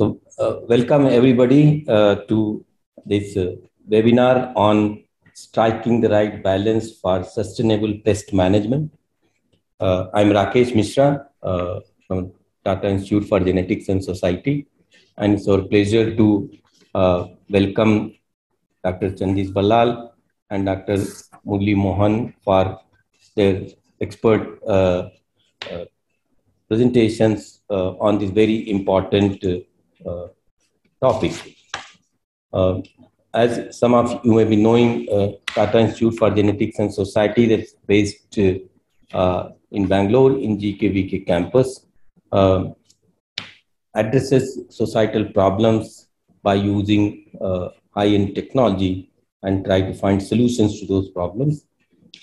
So, uh, welcome everybody uh, to this uh, webinar on striking the right balance for sustainable pest management. Uh, I'm Rakesh Mishra uh, from Tata Institute for Genetics and Society, and it's our pleasure to uh, welcome Dr. Chandish Ballal and Dr. Murli Mohan for their expert presentations on this very important topic. Uh, as some of you may be knowing, uh, Tata Institute for Genetics and Society that's based in Bangalore in GKVK campus addresses societal problems by using high-end technology and try to find solutions to those problems.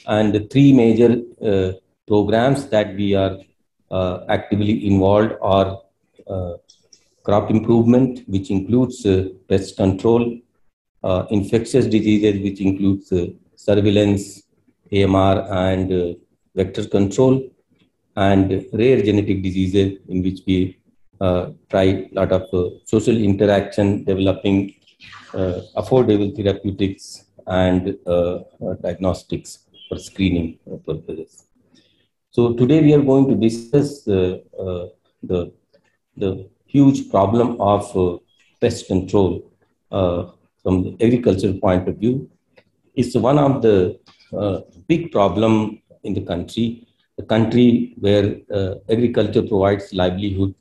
And the three major uh, programs that we are uh, actively involved are uh, crop improvement, which includes uh, pest control, uh, infectious diseases, which includes uh, surveillance, AMR, and vector control, and rare genetic diseases in which we uh, try a lot of uh, social interaction, developing uh, affordable therapeutics and diagnostics for screening purposes. So today we are going to discuss the, the huge problem of uh, pest control uh, from the agricultural point of view. It's one of the uh, big problem in the country, the country where uh, agriculture provides livelihood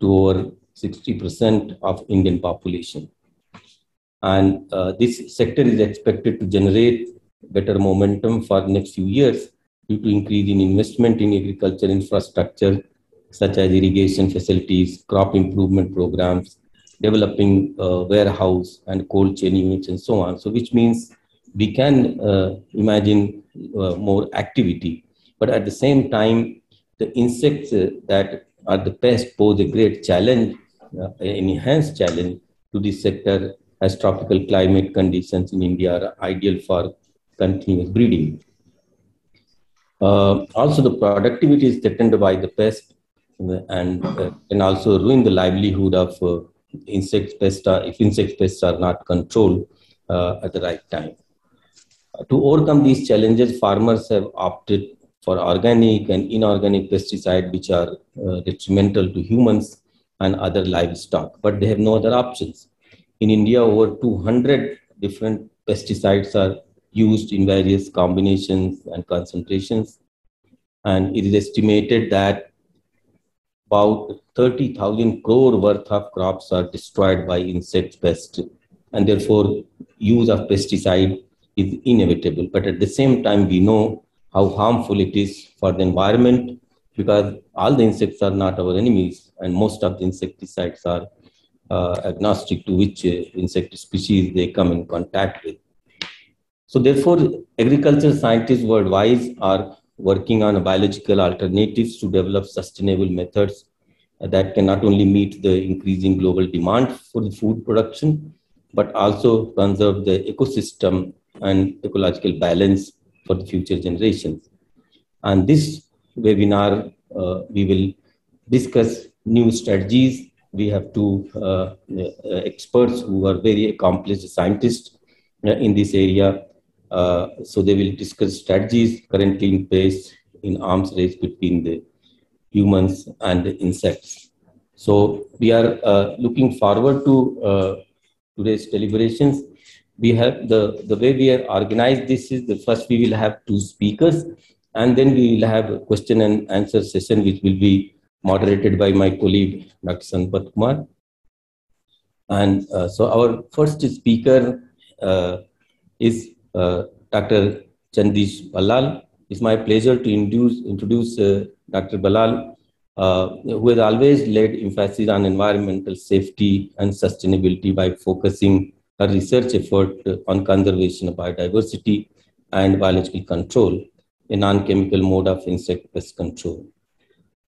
to over 60% of Indian population. And uh, this sector is expected to generate better momentum for the next few years due to increase in investment in agriculture infrastructure such as irrigation facilities, crop improvement programs, developing uh, warehouse and cold chain units and so on. So which means we can uh, imagine uh, more activity. But at the same time, the insects uh, that are the pest pose a great challenge, uh, an enhanced challenge to this sector as tropical climate conditions in India are ideal for continuous breeding. Also, the productivity is threatened by the pest and uh, can also ruin the livelihood of uh, insect pests if insect pests are not controlled uh, at the right time. to overcome these challenges, farmers have opted for organic and inorganic pesticides which are uh, detrimental to humans and other livestock, but they have no other options. In India, over 200 different pesticides are used in various combinations and concentrations. And it is estimated that about 30,000 crore worth of crops are destroyed by insect pests, and therefore use of pesticide is inevitable. But at the same time, we know how harmful it is for the environment because all the insects are not our enemies, and most of the insecticides are uh, agnostic to which uh, insect species they come in contact with. So therefore, agriculture scientists worldwide are working on biological alternatives to develop sustainable methods that can not only meet the increasing global demand for the food production, but also conserve the ecosystem and ecological balance for the future generations. And this webinar, uh, we will discuss new strategies. We have two uh, uh, experts who are very accomplished scientists uh, in this area so they will discuss strategies currently in place in arms race between the humans and the insects. So we are uh, looking forward to uh, today's deliberations. We have the, the way we are organized this is the first we will have two speakers and then we will have a question and answer session which will be moderated by my colleague Dr. Sampath Kumar. And uh, so our first speaker uh, is uh, Dr. Chandish Ballal. It's my pleasure to introduce, introduce uh, Dr. Balal, uh, who has always laid emphasis on environmental safety and sustainability by focusing her research effort on conservation of biodiversity and biological control, a non-chemical mode of insect pest control.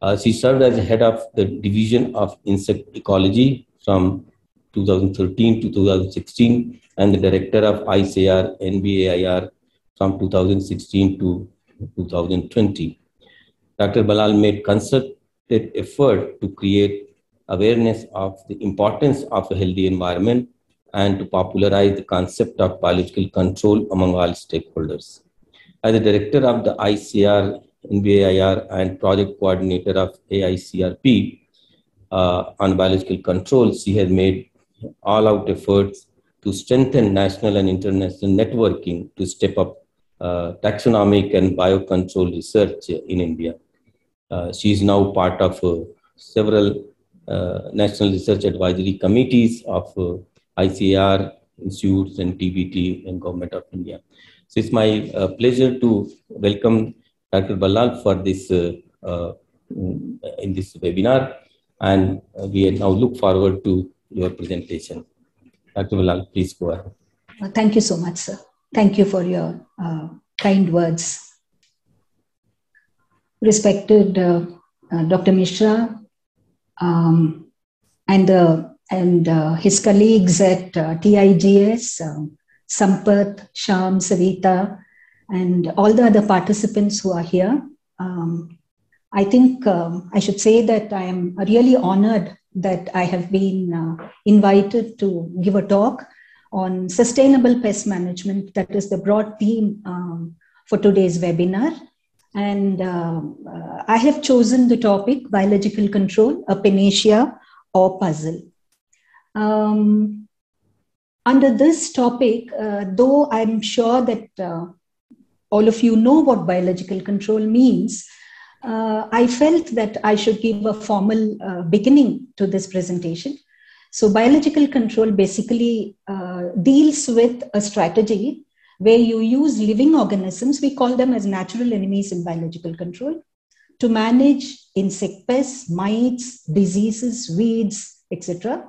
Uh, she served as head of the Division of Insect Ecology from 2013 to 2016 and the director of ICAR NBAIR from 2016 to 2020. Dr. Ballal made concerted effort to create awareness of the importance of a healthy environment and to popularize the concept of biological control among all stakeholders. As the director of the ICAR, NBAIR, and project coordinator of AICRP uh, on biological control, she has made all out efforts to strengthen national and international networking to step up uh, taxonomic and biocontrol research in India. Uh, she is now part of uh, several uh, national research advisory committees of uh, ICAR, institutes, and DBT and Government of India. So it's my uh, pleasure to welcome Dr. Ballal for this in this webinar, and we now look forward to your presentation. Dr. Ballal, please go ahead. Thank you so much, sir. Thank you for your uh, kind words. Respected uh, uh, Dr. Mishra um, and, and uh, his colleagues at uh, TIGS, um, Sampath, Sham, Savita, and all the other participants who are here. Um, I think um, I should say that I am really honored that I have been uh, invited to give a talk on sustainable pest management. That is the broad theme um, for today's webinar. And um, uh, I have chosen the topic biological control, a panacea or puzzle. Um, under this topic, uh, though I'm sure that uh, all of you know what biological control means, uh, I felt that I should give a formal uh, beginning to this presentation. So, biological control basically uh, deals with a strategy where you use living organisms, we call them as natural enemies in biological control, to manage insect pests, mites, diseases, weeds, etc.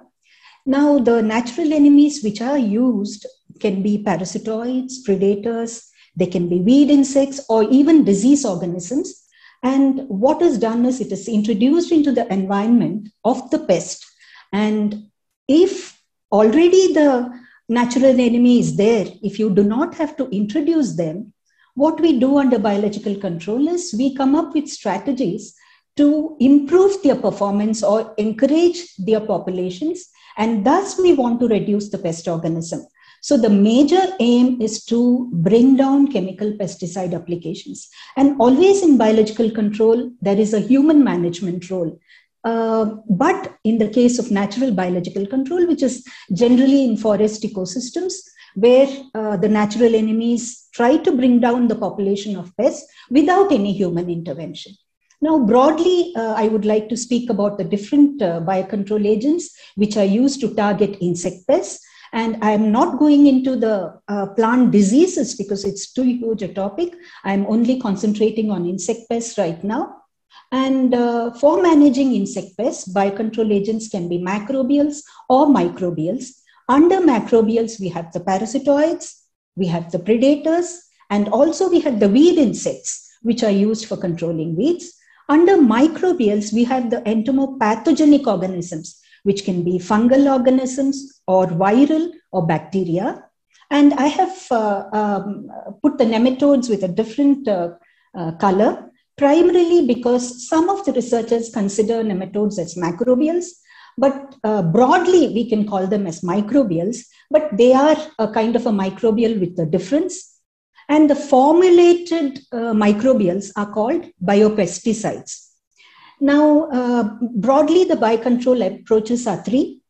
Now, the natural enemies which are used can be parasitoids, predators, they can be weed insects, or even disease organisms and what is done is it is introduced into the environment of the pest. And if already the natural enemy is there, if you do not have to introduce them, what we do under biological control is we come up with strategies to improve their performance or encourage their populations. And thus, we want to reduce the pest organism. So the major aim is to bring down chemical pesticide applications. And always in biological control, there is a human management role. Uh, but in the case of natural biological control, which is generally in forest ecosystems, where uh, the natural enemies try to bring down the population of pests without any human intervention. Now, broadly, uh, I would like to speak about the different uh, biocontrol agents which are used to target insect pests and I'm not going into the uh, plant diseases because it's too huge a topic. I'm only concentrating on insect pests right now. And uh, for managing insect pests, biocontrol agents can be macrobials or microbials. Under macrobials, we have the parasitoids, we have the predators, and also we have the weed insects, which are used for controlling weeds. Under microbials, we have the entomopathogenic organisms, which can be fungal organisms or viral or bacteria. And I have uh, um, put the nematodes with a different uh, uh, color, primarily because some of the researchers consider nematodes as macrobials, but uh, broadly we can call them as microbials, but they are a kind of a microbial with a difference. And the formulated uh, microbials are called biopesticides. Now, uh, broadly, the biocontrol approaches are three.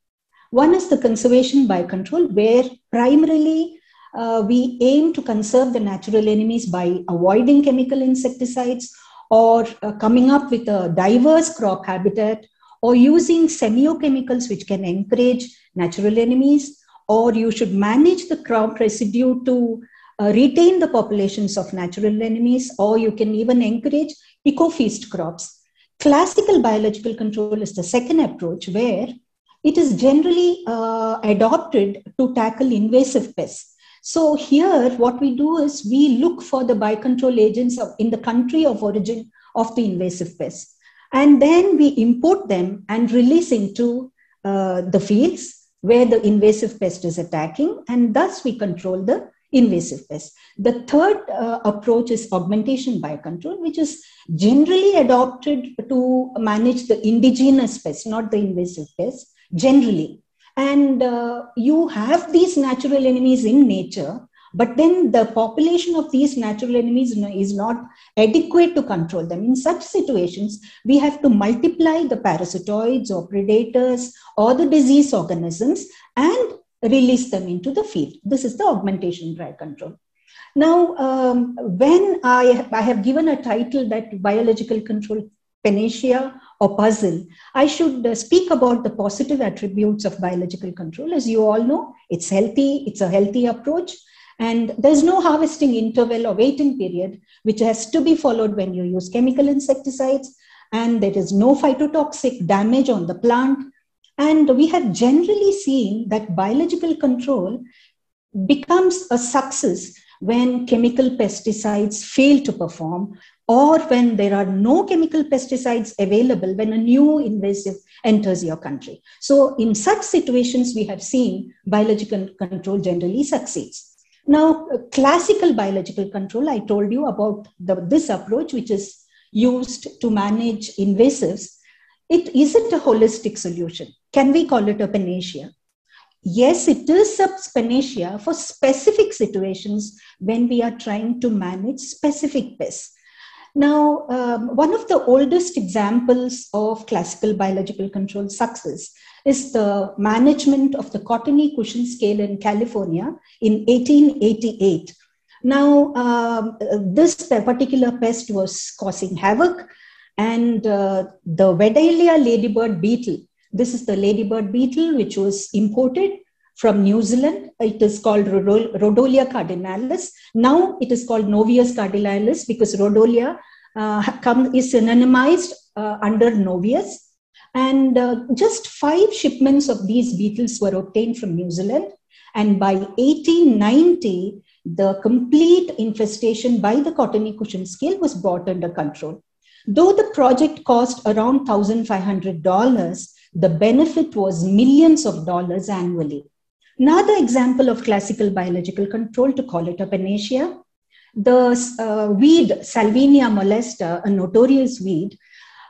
One is the conservation biocontrol, where primarily uh, we aim to conserve the natural enemies by avoiding chemical insecticides or uh, coming up with a diverse crop habitat or using semiochemicals which can encourage natural enemies or you should manage the crop residue to uh, retain the populations of natural enemies or you can even encourage eco-feast crops Classical biological control is the second approach where it is generally uh, adopted to tackle invasive pests. So here, what we do is we look for the biocontrol agents of, in the country of origin of the invasive pests. And then we import them and release into uh, the fields where the invasive pest is attacking. And thus we control the invasive pests. The third uh, approach is augmentation biocontrol, which is generally adopted to manage the indigenous pests, not the invasive pests, generally. And uh, you have these natural enemies in nature, but then the population of these natural enemies is not adequate to control them. In such situations, we have to multiply the parasitoids or predators or the disease organisms and release them into the field. This is the augmentation biocontrol. Now, um, when I, I have given a title that biological control panacea or puzzle, I should uh, speak about the positive attributes of biological control. As you all know, it's healthy, it's a healthy approach, and there's no harvesting interval or waiting period, which has to be followed when you use chemical insecticides, and there is no phytotoxic damage on the plant and we have generally seen that biological control becomes a success when chemical pesticides fail to perform or when there are no chemical pesticides available when a new invasive enters your country. So, in such situations, we have seen biological control generally succeeds. Now, uh, classical biological control, I told you about the, this approach, which is used to manage invasives it isn't a holistic solution. Can we call it a panacea? Yes, it is a panacea for specific situations when we are trying to manage specific pests. Now, um, one of the oldest examples of classical biological control success is the management of the cottony cushion scale in California in 1888. Now, um, this particular pest was causing havoc and uh, the Vedalia ladybird beetle. This is the ladybird beetle which was imported from New Zealand. It is called Rodolia cardinalis. Now it is called Novius cardinalis because Rodolia uh, come, is synonymized uh, under Novius. And uh, just five shipments of these beetles were obtained from New Zealand. And by 1890, the complete infestation by the cottony cushion scale was brought under control. Though the project cost around $1,500, the benefit was millions of dollars annually. Another example of classical biological control, to call it a panacea, the uh, weed Salvinia molesta, a notorious weed,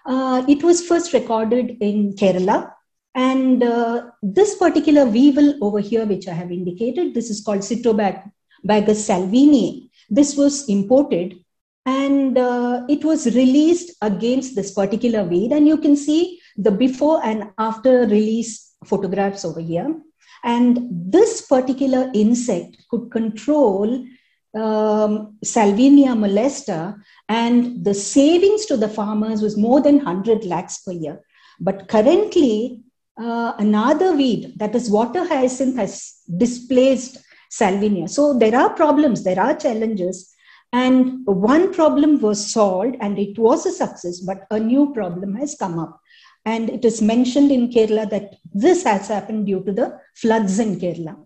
uh, it was first recorded in Kerala. And uh, this particular weevil over here, which I have indicated, this is called Cyrtobagous salviniae. This was imported and uh, it was released against this particular weed and you can see the before and after release photographs over here. And this particular insect could control um, salvinia molesta and the savings to the farmers was more than 100 lakhs per year. But currently uh, another weed that is water hyacinth has displaced salvinia so there are problems there are challenges. And one problem was solved and it was a success, but a new problem has come up. And it is mentioned in Kerala that this has happened due to the floods in Kerala.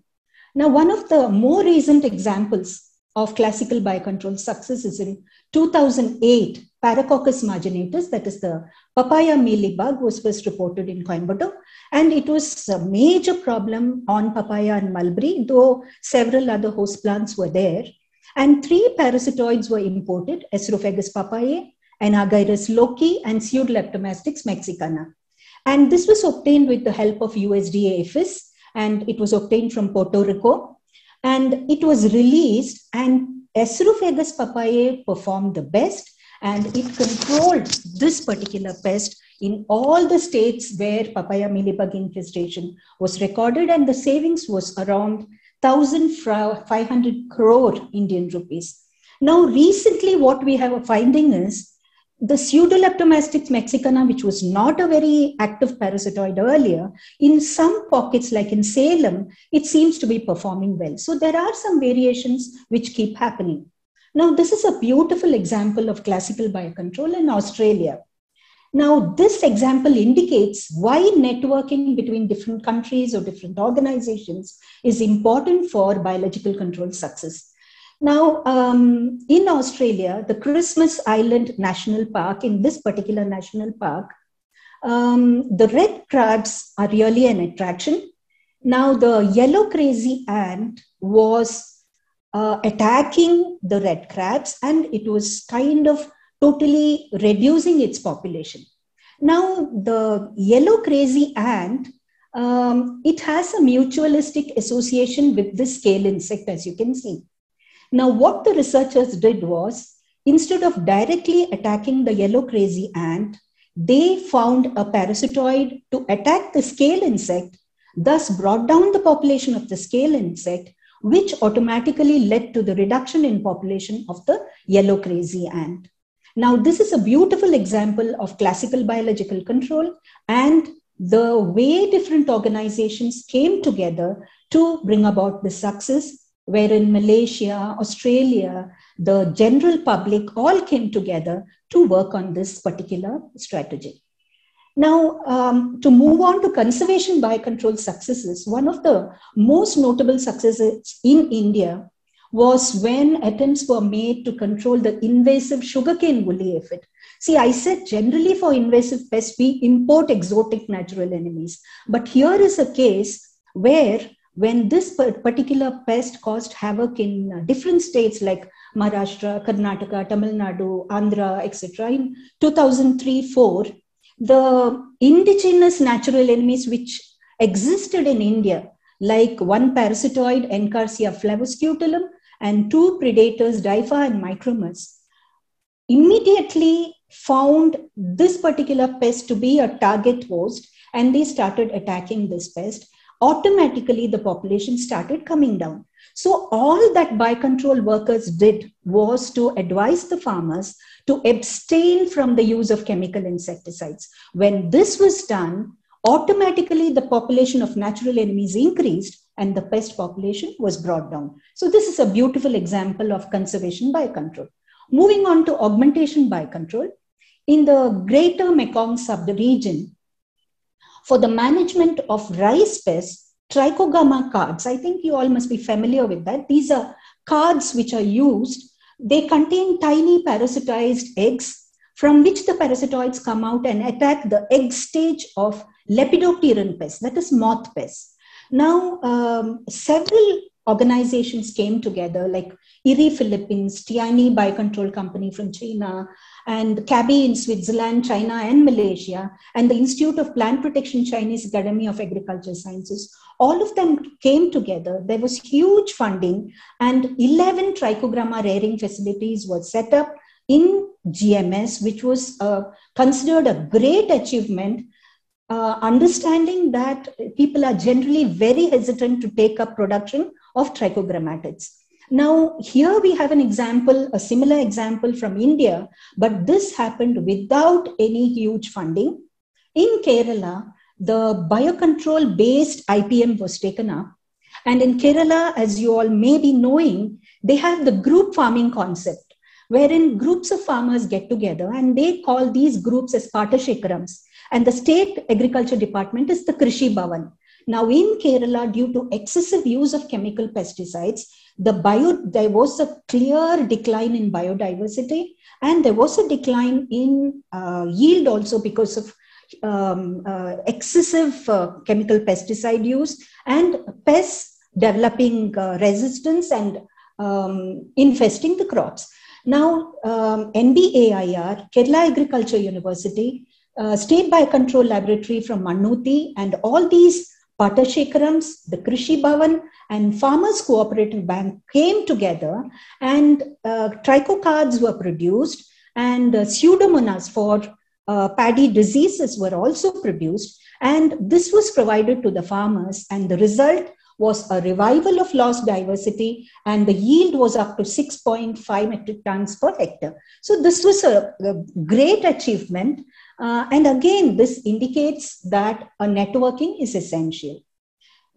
Now, one of the more recent examples of classical biocontrol success is in 2008, Paracoccus marginatus, that is the papaya mealybug, was first reported in Coimbatore. And it was a major problem on papaya and mulberry, though several other host plants were there. And three parasitoids were imported, Acerophagus papayae, Anagyrus loecki, and Pseudleptomastix mexicana. And this was obtained with the help of USDA APHIS, and it was obtained from Puerto Rico. And it was released, and Acerophagus papayae performed the best, and it controlled this particular pest in all the states where papaya mealybug infestation was recorded, and the savings was around 1,500 crore Indian rupees. Now, recently, what we have a finding is the pseudleptomastix mexicana, which was not a very active parasitoid earlier, in some pockets, like in Salem, it seems to be performing well. So there are some variations which keep happening. Now, this is a beautiful example of classical biocontrol in Australia. Now, this example indicates why networking between different countries or different organizations is important for biological control success. Now, um, in Australia, the Christmas Island National Park, in this particular national park, um, the red crabs are really an attraction. Now, the yellow crazy ant was uh, attacking the red crabs and it was kind of totally reducing its population. Now, the yellow crazy ant, um, it has a mutualistic association with the scale insect, as you can see. Now, what the researchers did was, instead of directly attacking the yellow crazy ant, they found a parasitoid to attack the scale insect, thus brought down the population of the scale insect, which automatically led to the reduction in population of the yellow crazy ant. Now, this is a beautiful example of classical biological control and the way different organizations came together to bring about the success, wherein Malaysia, Australia, the general public all came together to work on this particular strategy. Now, um, to move on to conservation biocontrol successes, one of the most notable successes in India was when attempts were made to control the invasive sugarcane woolly aphid. See, I said generally for invasive pests, we import exotic natural enemies. But here is a case where when this particular pest caused havoc in uh, different states like Maharashtra, Karnataka, Tamil Nadu, Andhra, etc., in 2003 4, the indigenous natural enemies which existed in India, like one parasitoid, Encarsia flavoscutellum, and two predators, Dipha and Micromus, immediately found this particular pest to be a target host and they started attacking this pest. Automatically, the population started coming down. So, all that biocontrol workers did was to advise the farmers to abstain from the use of chemical insecticides. When this was done, automatically the population of natural enemies increased and the pest population was brought down. So this is a beautiful example of conservation biocontrol. Moving on to augmentation biocontrol, in the greater Mekong sub-region, for the management of rice pests, trichogramma cards, I think you all must be familiar with that. These are cards which are used. They contain tiny parasitized eggs from which the parasitoids come out and attack the egg stage of lepidopteran pests, that is moth pests. Now, um, several organizations came together, like IRRI Philippines, Tianyi Biocontrol Company from China, and CABI in Switzerland, China, and Malaysia, and the Institute of Plant Protection Chinese Academy of Agriculture Sciences. All of them came together. There was huge funding, and 11 trichogramma rearing facilities were set up in GMS, which was uh, considered a great achievement uh, understanding that people are generally very hesitant to take up production of trichogrammatids. Now, here we have an example, a similar example from India, but this happened without any huge funding. In Kerala, the biocontrol based IPM was taken up. And in Kerala, as you all may be knowing, they have the group farming concept, wherein groups of farmers get together and they call these groups as Padasekharams and the state agriculture department is the Krishi Bhavan. Now, in Kerala, due to excessive use of chemical pesticides, the bio, there was a clear decline in biodiversity and there was a decline in uh, yield also because of um, uh, excessive uh, chemical pesticide use and pests developing uh, resistance and um, infesting the crops. Now, um, NBAIR, Kerala Agriculture University, uh, State Biocontrol Laboratory from Mannuthi, and all these Padasekharams, the Krishi Bhavan, and Farmers Cooperative Bank came together, and uh, trichocards were produced, and uh, pseudomonas for uh, paddy diseases were also produced, and this was provided to the farmers, and the result was a revival of lost diversity and the yield was up to 6.5 metric tons per hectare. So this was a, a great achievement uh, and again, this indicates that a networking is essential.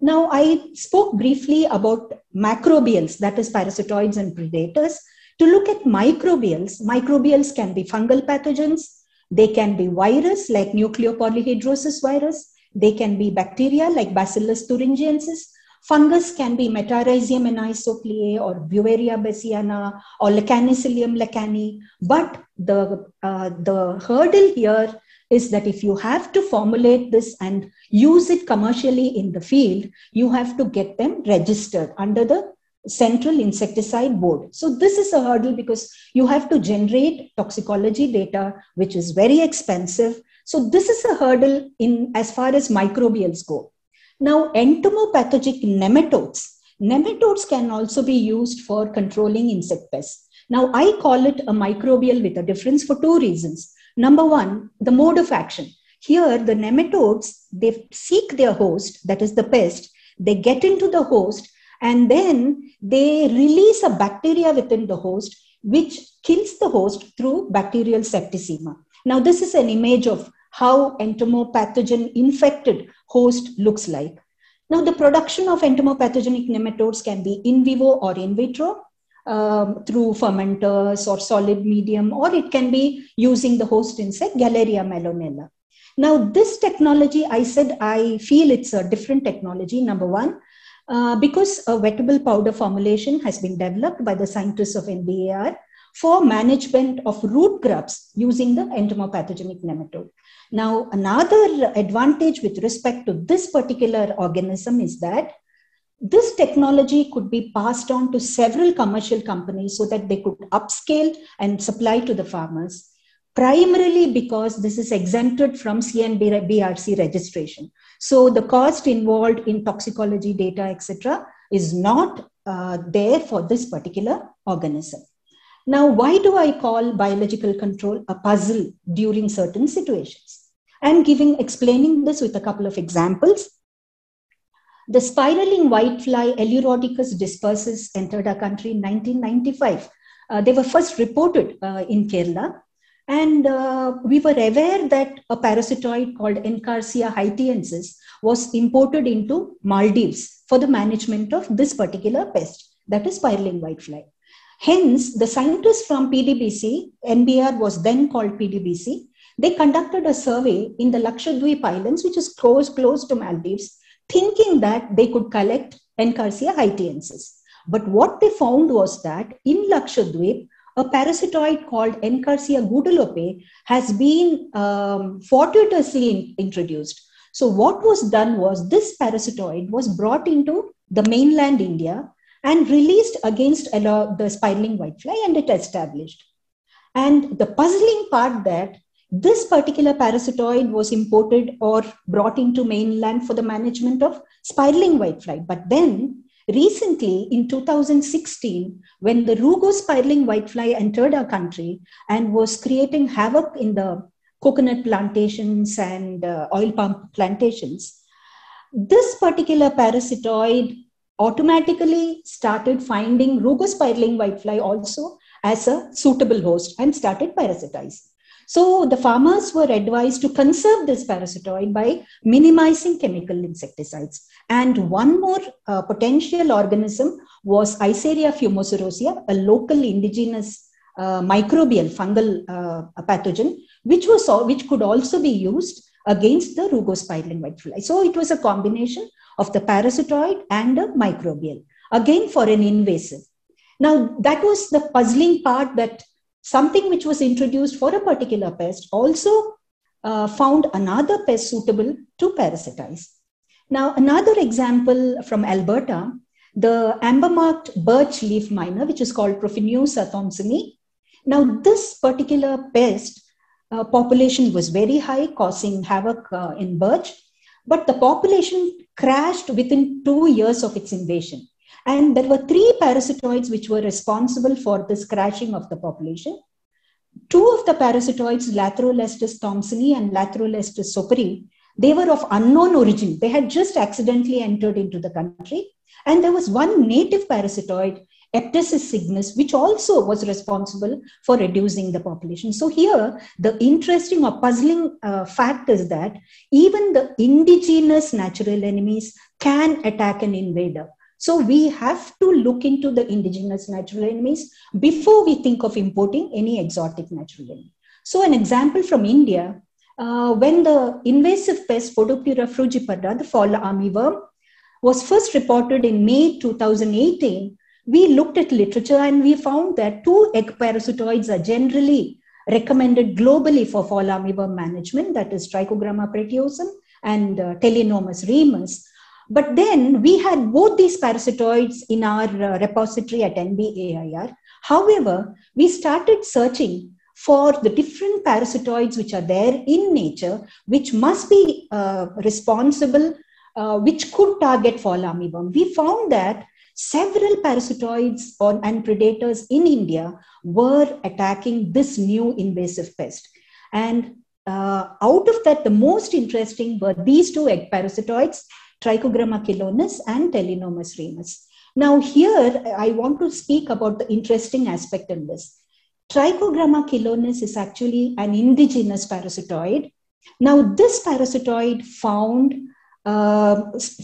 Now, I spoke briefly about macrobials, that is, parasitoids and predators. To look at microbials, microbials can be fungal pathogens, they can be virus like nucleopolyhedrosis virus, they can be bacteria like Bacillus thuringiensis, Fungus can be Metarhizium anisopliae or Beauveria bassiana or Lecanicillium lecanii. But the, uh, the hurdle here is that if you have to formulate this and use it commercially in the field, you have to get them registered under the central insecticide board. So this is a hurdle because you have to generate toxicology data, which is very expensive. So this is a hurdle in as far as microbials go. Now, entomopathogenic nematodes. Nematodes can also be used for controlling insect pests. Now, I call it a microbial with a difference for two reasons. Number one, the mode of action. Here, the nematodes, they seek their host, that is the pest, they get into the host, and then they release a bacteria within the host, which kills the host through bacterial septicemia. Now, this is an image of how entomopathogen infected host looks like. Now, the production of entomopathogenic nematodes can be in vivo or in vitro um, through fermenters or solid medium, or it can be using the host insect, Galleria mellonella. Now, this technology, I said, I feel it's a different technology. Number one, uh, because a wettable powder formulation has been developed by the scientists of NBAIR for management of root grubs using the entomopathogenic nematode. Now, another advantage with respect to this particular organism is that this technology could be passed on to several commercial companies so that they could upscale and supply to the farmers, primarily because this is exempted from CIBRC registration. So the cost involved in toxicology data, etc., is not uh, there for this particular organism. Now, why do I call biological control a puzzle during certain situations? I'm giving explaining this with a couple of examples. The spiraling whitefly Aleurodicus dispersus entered our country in 1995. Uh, they were first reported uh, in Kerala. And uh, we were aware that a parasitoid called Encarsia haitiensis was imported into Maldives for the management of this particular pest, that is spiraling whitefly. Hence, the scientists from PDBC, NBAIR was then called PDBC, they conducted a survey in the Lakshadweep Islands, which is close, close to Maldives, thinking that they could collect Encarsia haitiensis. But what they found was that in Lakshadweep, a parasitoid called Encarsia guadeloupae has been um, fortuitously introduced. So what was done was this parasitoid was brought into the mainland India and released against the spiraling whitefly and it established. And the puzzling part that this particular parasitoid was imported or brought into mainland for the management of spiraling whitefly. But then recently in 2016, when the Rugose spiraling whitefly entered our country and was creating havoc in the coconut plantations and uh, oil palm plantations, this particular parasitoid automatically started finding Rugose spiraling whitefly also as a suitable host and started parasitizing. So the farmers were advised to conserve this parasitoid by minimizing chemical insecticides. And one more uh, potential organism was Isaria fumosorosea, a local indigenous uh, microbial fungal uh, pathogen, which was which could also be used against the rugose spiraling whitefly. So it was a combination of the parasitoid and a microbial, again for an invasive. Now that was the puzzling part that something which was introduced for a particular pest also uh, found another pest suitable to parasitize. Now, another example from Alberta, the amber-marked birch leaf miner, which is called Profenusa thomsoni. Now, this particular pest uh, population was very high, causing havoc uh, in birch, but the population crashed within two years of its invasion. And there were three parasitoids which were responsible for this crashing of the population. Two of the parasitoids, Lathrolestes thomsoni and Lathrolestes soperi, they were of unknown origin. They had just accidentally entered into the country. And there was one native parasitoid, Aptesis segnis, which also was responsible for reducing the population. So here, the interesting or puzzling uh, fact is that even the indigenous natural enemies can attack an invader. So we have to look into the indigenous natural enemies before we think of importing any exotic natural enemy. So an example from India, uh, when the invasive pest Spodoptera frugiperda, the fall armyworm, was first reported in May 2018, we looked at literature and we found that two egg parasitoids are generally recommended globally for fall armyworm management, that is Trichogramma pretiosum and uh, Telenomus remus. But then we had both these parasitoids in our uh, repository at NBAIR. However, we started searching for the different parasitoids which are there in nature, which must be uh, responsible, uh, which could target fall armyworm. We found that several parasitoids and predators in India were attacking this new invasive pest. And uh, out of that, the most interesting were these two egg parasitoids, Trichogramma chilonis and Telenomus remus. Now, here I want to speak about the interesting aspect in this. Trichogramma chilonis is actually an indigenous parasitoid. Now, this parasitoid found uh,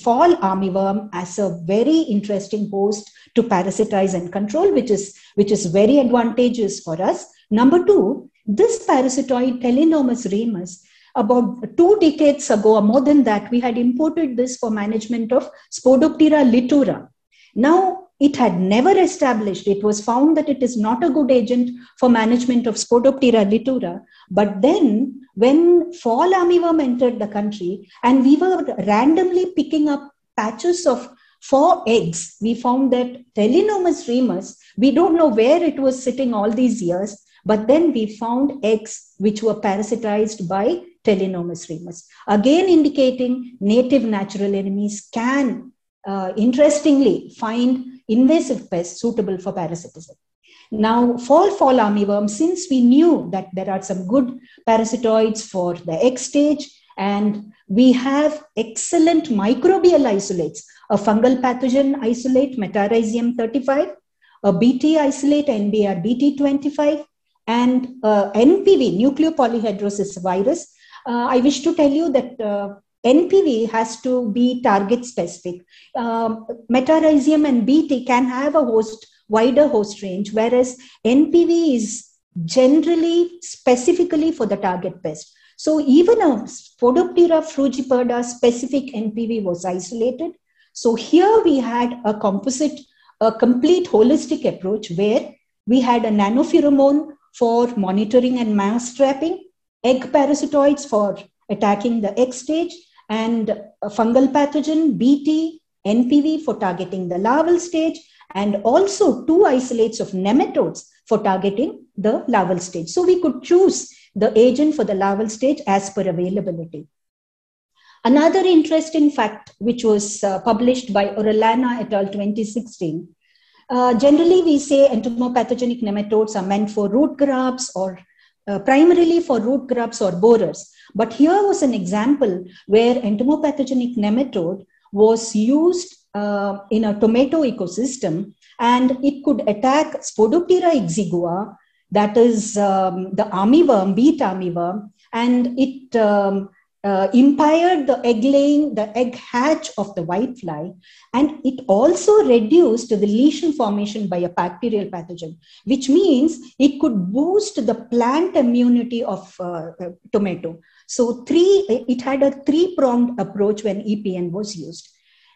fall armyworm as a very interesting host to parasitize and control, which is, which is very advantageous for us. Number two, this parasitoid, Telenomus remus, about two decades ago or more than that, we had imported this for management of Spodoptera litura. Now, it had never established, it was found that it is not a good agent for management of Spodoptera litura. But then, when fall armyworm entered the country and we were randomly picking up patches of four eggs, we found that Telenomus remus, we don't know where it was sitting all these years, but then we found eggs which were parasitized by Telenomus remus. Again, indicating native natural enemies can, uh, interestingly, find invasive pests suitable for parasitism. Now, fall fall armyworm, since we knew that there are some good parasitoids for the egg stage, and we have excellent microbial isolates, a fungal pathogen isolate, Metarhizium 35, a BT isolate, NBAIR BT25, and uh, NPV, nucleopolyhedrosis virus, uh, I wish to tell you that uh, NPV has to be target specific. Um, Metarhizium and BT can have a host, wider host range, whereas NPV is generally specifically for the target pest. So even a Spodoptera frugiperda specific NPV was isolated. So here we had a composite, a complete holistic approach where we had a nanopheromone for monitoring and mass trapping, egg parasitoids for attacking the egg stage, and fungal pathogen, BT, NPV for targeting the larval stage, and also two isolates of nematodes for targeting the larval stage. So we could choose the agent for the larval stage as per availability. Another interesting fact, which was uh, published by Orellana et al. 2016, uh, generally we say entomopathogenic nematodes are meant for root grubs or uh, primarily for root grubs or borers. But here was an example where entomopathogenic nematode was used uh, in a tomato ecosystem and it could attack Spodoptera exigua, that is um, the armyworm, beet armyworm, and it um, uh, impaired the egg laying, the egg hatch of the whitefly, and it also reduced the lesion formation by a bacterial pathogen, which means it could boost the plant immunity of uh, uh tomato. So three, it had a three-pronged approach when EPN was used.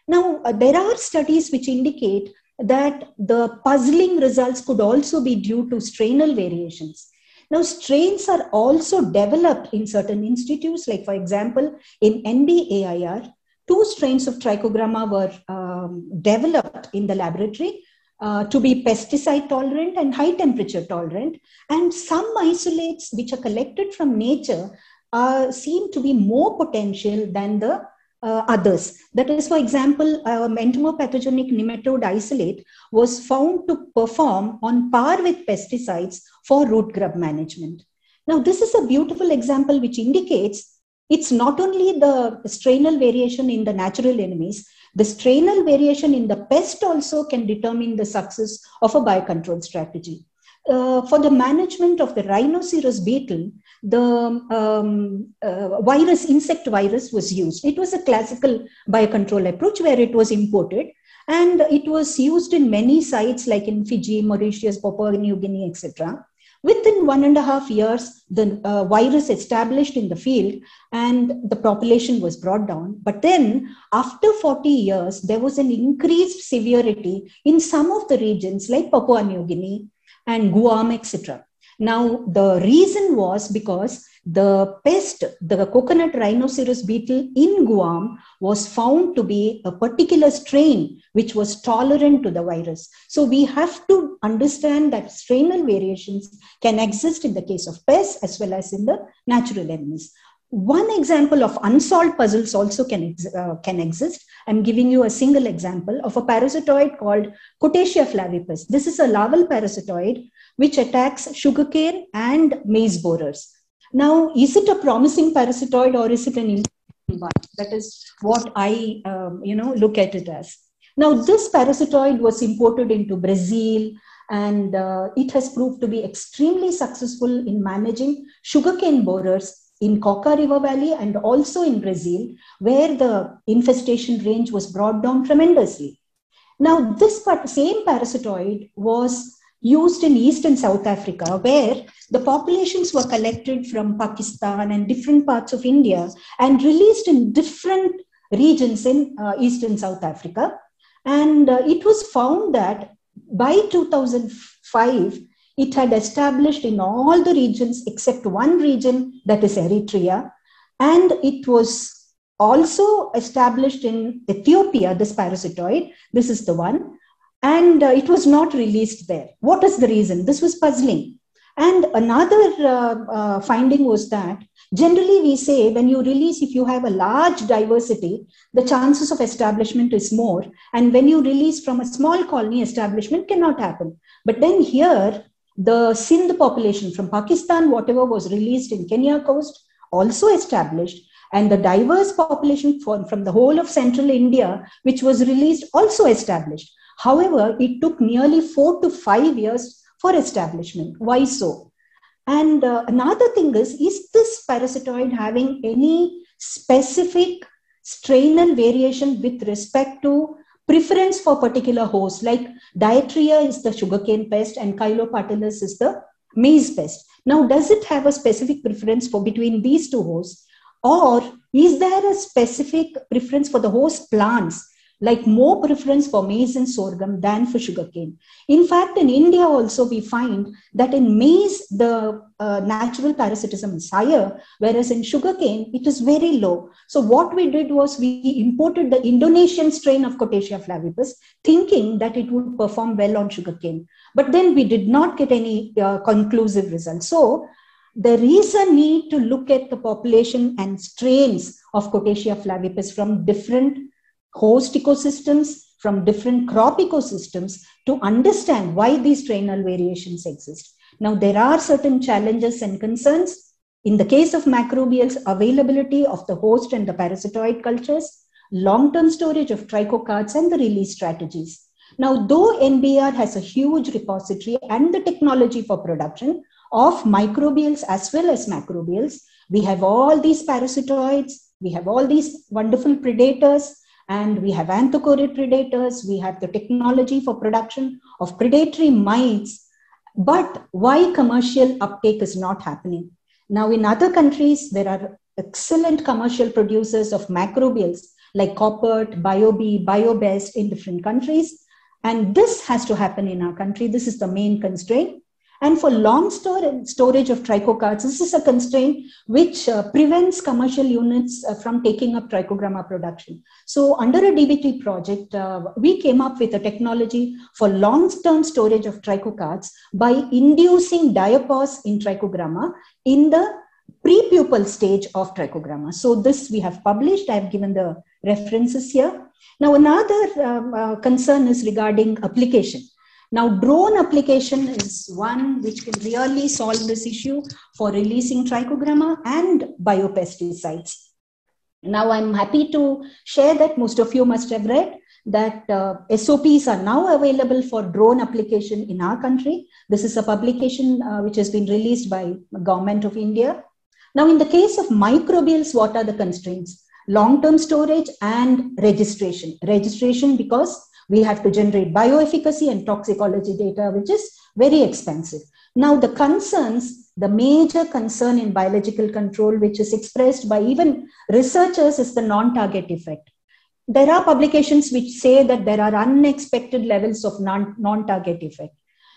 Now, uh, there are studies which indicate that the puzzling results could also be due to strainal variations. Now, strains are also developed in certain institutes, like, for example, in NBAIR, two strains of trichogramma were um, developed in the laboratory uh, to be pesticide tolerant and high temperature tolerant. And some isolates which are collected from nature uh, seem to be more potential than the uh, others. That is, for example, um, entomopathogenic nematode isolate was found to perform on par with pesticides for root grub management. Now, this is a beautiful example which indicates it's not only the strainal variation in the natural enemies, the strainal variation in the pest also can determine the success of a biocontrol strategy. Uh, for the management of the rhinoceros beetle, the um, uh, virus, insect virus was used. It was a classical biocontrol approach where it was imported and it was used in many sites like in Fiji, Mauritius, Papua New Guinea, etc. Within one and a half years, the uh, virus established in the field and the population was brought down. But then, after 40 years, there was an increased severity in some of the regions like Papua New Guinea and Guam, etc. Now, the reason was because the pest, the coconut rhinoceros beetle in Guam, was found to be a particular strain which was tolerant to the virus. So, we have to understand that strainal variations can exist in the case of pests as well as in the natural enemies. One example of unsolved puzzles also can, uh, can exist. I'm giving you a single example of a parasitoid called Cotesia flavipes. This is a larval parasitoid which attacks sugarcane and maize borers. Now, is it a promising parasitoid or is it an one? That is what I, um, you know, look at it as. Now, this parasitoid was imported into Brazil and uh, it has proved to be extremely successful in managing sugarcane borers in Cauca River Valley and also in Brazil, where the infestation range was brought down tremendously. Now, this same parasitoid was used in East and South Africa, where the populations were collected from Pakistan and different parts of India and released in different regions in uh, East and South Africa. And uh, it was found that by 2005, it had established in all the regions except one region, that is Eritrea. And it was also established in Ethiopia, this parasitoid. This is the one. And uh, it was not released there. What is the reason? This was puzzling. And another uh, uh, finding was that generally we say when you release, if you have a large diversity, the chances of establishment is more. And when you release from a small colony, establishment cannot happen. But then here, the Sindh population from Pakistan, whatever was released in Kenya coast, also established, and the diverse population from, from the whole of central India, which was released, also established. However, it took nearly four to five years for establishment. Why so? And uh, another thing is, is this parasitoid having any specific strain and variation with respect to preference for particular hosts like Diatraea is the sugarcane pest and Chilo partellus is the maize pest. Now, does it have a specific preference for between these two hosts? Or is there a specific preference for the host plants like more preference for maize and sorghum than for sugarcane. In fact, in India also we find that in maize the uh, natural parasitism is higher, whereas in sugarcane it is very low. So what we did was we imported the Indonesian strain of Cotesia flavipes, thinking that it would perform well on sugarcane. But then we did not get any uh, conclusive results. So there is a need to look at the population and strains of Cotesia flavipes from different host ecosystems, from different crop ecosystems to understand why these strainal variations exist. Now, there are certain challenges and concerns. In the case of macrobials, availability of the host and the parasitoid cultures, long-term storage of trichocards and the release strategies. Now, though NBAIR has a huge repository and the technology for production of microbials as well as macrobials, we have all these parasitoids, we have all these wonderful predators, and we have anthocorid predators, we have the technology for production of predatory mites. But why commercial uptake is not happening? Now, in other countries, there are excellent commercial producers of macrobials like Koppert, BioBee, BioBest in different countries. And this has to happen in our country. This is the main constraint. And for long storage of trichocards, this is a constraint which uh, prevents commercial units uh, from taking up trichogramma production. So under a DBT project, uh, we came up with a technology for long-term storage of trichocards by inducing diapause in trichogramma in the pre-pupal stage of trichogramma. So this we have published. I have given the references here. Now another um, uh, concern is regarding application. Now, drone application is one which can really solve this issue for releasing trichogramma and biopesticides. Now, I'm happy to share that most of you must have read that uh, SOPs are now available for drone application in our country. This is a publication uh, which has been released by the government of India. Now, in the case of microbials, what are the constraints? Long-term storage and registration. Registration because we have to generate bioefficacy and toxicology data, which is very expensive. Now, the concerns, the major concern in biological control, which is expressed by even researchers, is the non target effect. There are publications which say that there are unexpected levels of non target effect.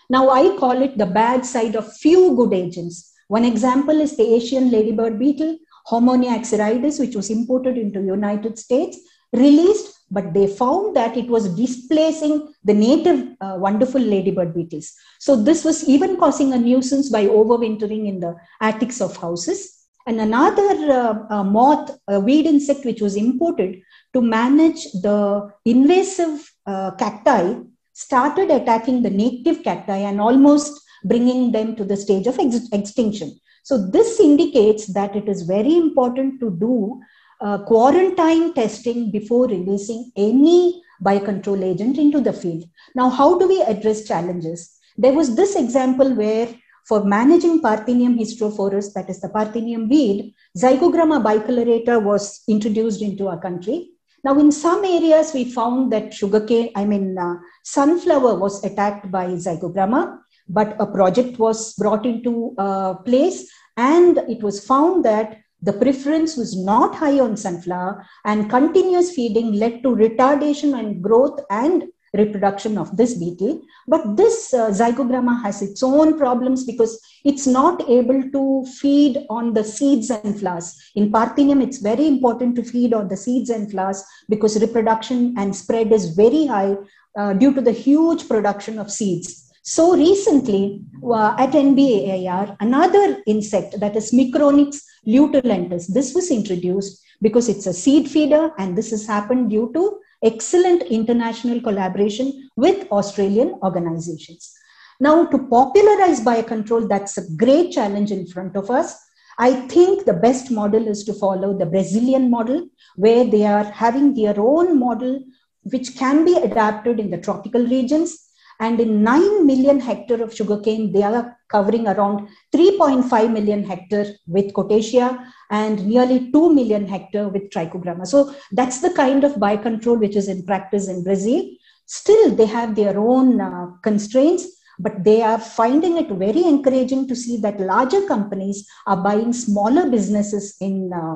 Now, I call it the bad side of few good agents. One example is the Asian ladybird beetle, Harmonia axyridis, which was imported into United States, released, but they found that it was displacing the native uh, wonderful ladybird beetles. So this was even causing a nuisance by overwintering in the attics of houses. And another uh, uh, moth, a weed insect, which was imported to manage the invasive uh, cacti, started attacking the native cacti and almost bringing them to the stage of ex- extinction. So this indicates that it is very important to do uh, quarantine testing before releasing any biocontrol agent into the field. Now, how do we address challenges? There was this example where for managing Parthenium hysterophorus, that is the Parthenium weed, Zygogramma bicolorata was introduced into our country. Now, in some areas, we found that sugarcane, I mean, uh, sunflower was attacked by Zygogramma, but a project was brought into uh, place and it was found that the preference was not high on sunflower and continuous feeding led to retardation and growth and reproduction of this beetle. But this uh, zygogramma has its own problems because it's not able to feed on the seeds and flowers. In Parthenium, it's very important to feed on the seeds and flowers because reproduction and spread is very high uh, due to the huge production of seeds. So recently uh, at NBAIR, another insect that is Smicronyx lutulentus, this was introduced because it's a seed feeder and this has happened due to excellent international collaboration with Australian organizations. Now, to popularize biocontrol, that's a great challenge in front of us. I think the best model is to follow the Brazilian model, where they are having their own model, which can be adapted in the tropical regions and in 9 million hectare of sugarcane, they are covering around 3.5 million hectare with Cotesia and nearly 2 million hectare with Trichogramma. So that's the kind of biocontrol which is in practice in Brazil. Still, they have their own uh, constraints, but they are finding it very encouraging to see that larger companies are buying smaller businesses in uh,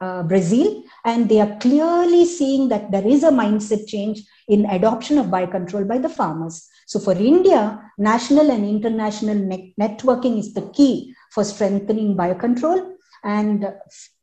uh, Brazil, and they are clearly seeing that there is a mindset change in adoption of biocontrol by the farmers. So for India, national and international net- networking is the key for strengthening biocontrol. And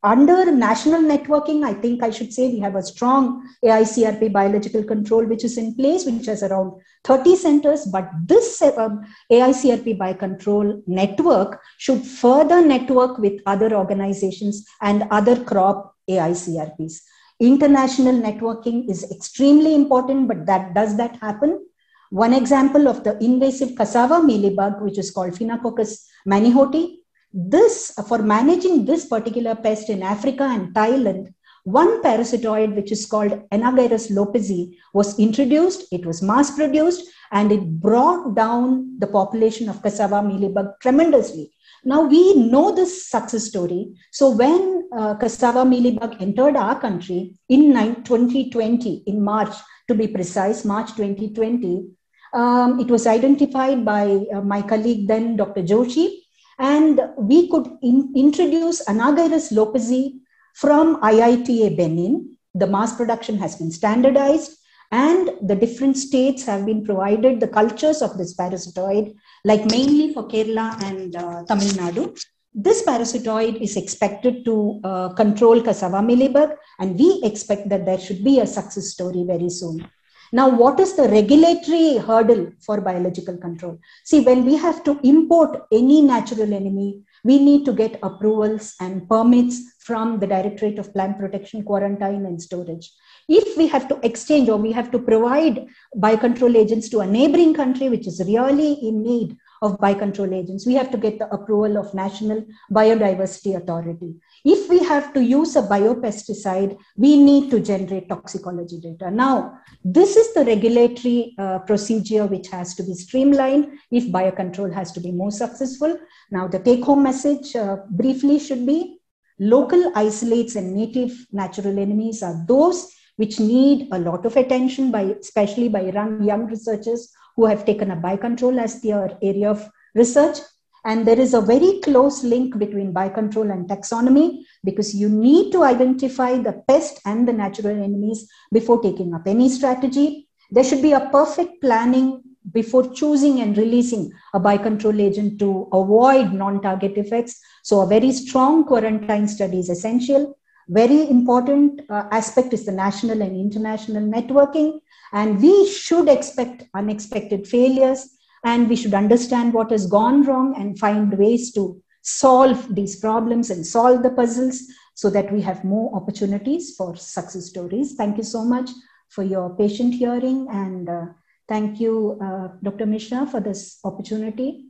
under national networking, I think I should say we have a strong AICRP biological control, which is in place, which has around 30 centers. But this uh, AICRP biocontrol network should further network with other organizations and other crop AICRPs. International networking is extremely important, but that does that happen? One example of the invasive cassava mealybug, which is called Phenacoccus manihoti, this for managing this particular pest in Africa and Thailand, one parasitoid which is called Anagyrus lopezi was introduced. It was mass produced and it brought down the population of cassava mealybug tremendously. Now we know this success story. So when uh, cassava mealybug entered our country in 2020, in March to be precise, March 2020, um, it was identified by uh, my colleague then, Dr. Joshi, and we could in, introduce Anagyrus lopezi from IITA Benin. The mass production has been standardized, and the different states have been provided the cultures of this parasitoid, like mainly for Kerala and uh, Tamil Nadu. This parasitoid is expected to uh, control cassava mealybug, and we expect that there should be a success story very soon. Now, what is the regulatory hurdle for biological control? See, when we have to import any natural enemy, we need to get approvals and permits from the Directorate of Plant Protection, Quarantine, and Storage. If we have to exchange or we have to provide biocontrol agents to a neighboring country which is really in need of biocontrol agents, we have to get the approval of National Biodiversity Authority. If we have to use a biopesticide, we need to generate toxicology data. Now, this is the regulatory uh, procedure which has to be streamlined if biocontrol has to be more successful. Now, the take home message uh, briefly should be local isolates and native natural enemies are those which need a lot of attention by especially by young researchers who have taken a biocontrol as their area of research and there is a very close link between biocontrol and taxonomy because you need to identify the pest and the natural enemies before taking up any strategy. There should be a perfect planning before choosing and releasing a biocontrol agent to avoid non-target effects. So a very strong quarantine study is essential. Very important uh, aspect is the national and international networking. And we should expect unexpected failures and we should understand what has gone wrong and find ways to solve these problems and solve the puzzles so that we have more opportunities for success stories. Thank you so much for your patient hearing and uh, thank you, uh, Dr. Mishra, for this opportunity.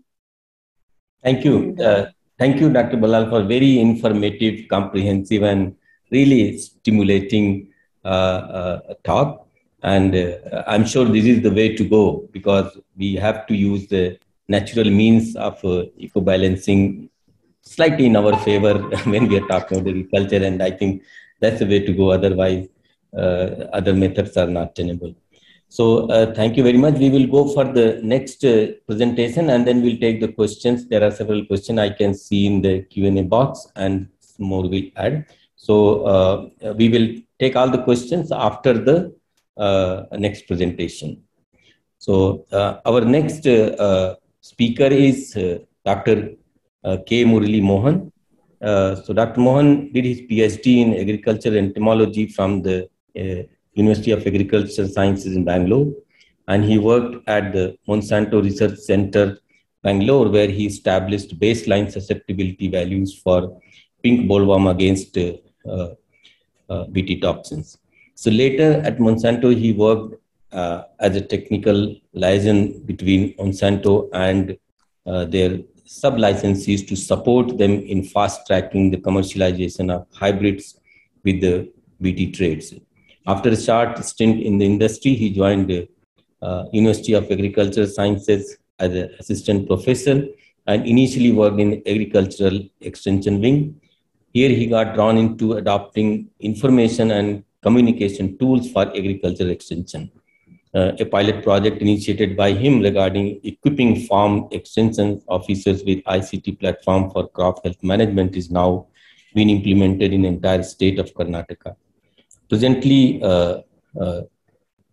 Thank you. Uh, thank you, Dr. Ballal, for very informative, comprehensive, and really stimulating uh, uh, talk. And uh, I'm sure this is the way to go because we have to use the natural means of eco-balancing slightly in our favor when we are talking about agriculture. And I think that's the way to go. Otherwise, uh, other methods are not tenable. So uh, thank you very much. We will go for the next uh, presentation and then we'll take the questions. There are several questions I can see in the Q&A box and more will add. So uh, we will take all the questions after the uh, next presentation. So uh, our next speaker is Dr. K. Murali Mohan. so Dr. Mohan did his PhD in agriculture entomology from the University of Agricultural Sciences in Bangalore, and he worked at the Monsanto Research Center, Bangalore, where he established baseline susceptibility values for pink bollworm against uh, uh, BT toxins. So later at Monsanto, he worked uh, as a technical liaison between Monsanto and uh, their sub-licensees to support them in fast-tracking the commercialization of hybrids with the BT traits. After a short stint in the industry, he joined uh, University of Agricultural Sciences as an assistant professor and initially worked in the agricultural extension wing. Here he got drawn into adopting information and communication tools for agricultural extension. Uh, a pilot project initiated by him regarding equipping farm extension officers with ICT platform for crop health management is now being implemented in the entire state of Karnataka. Presently, uh, uh,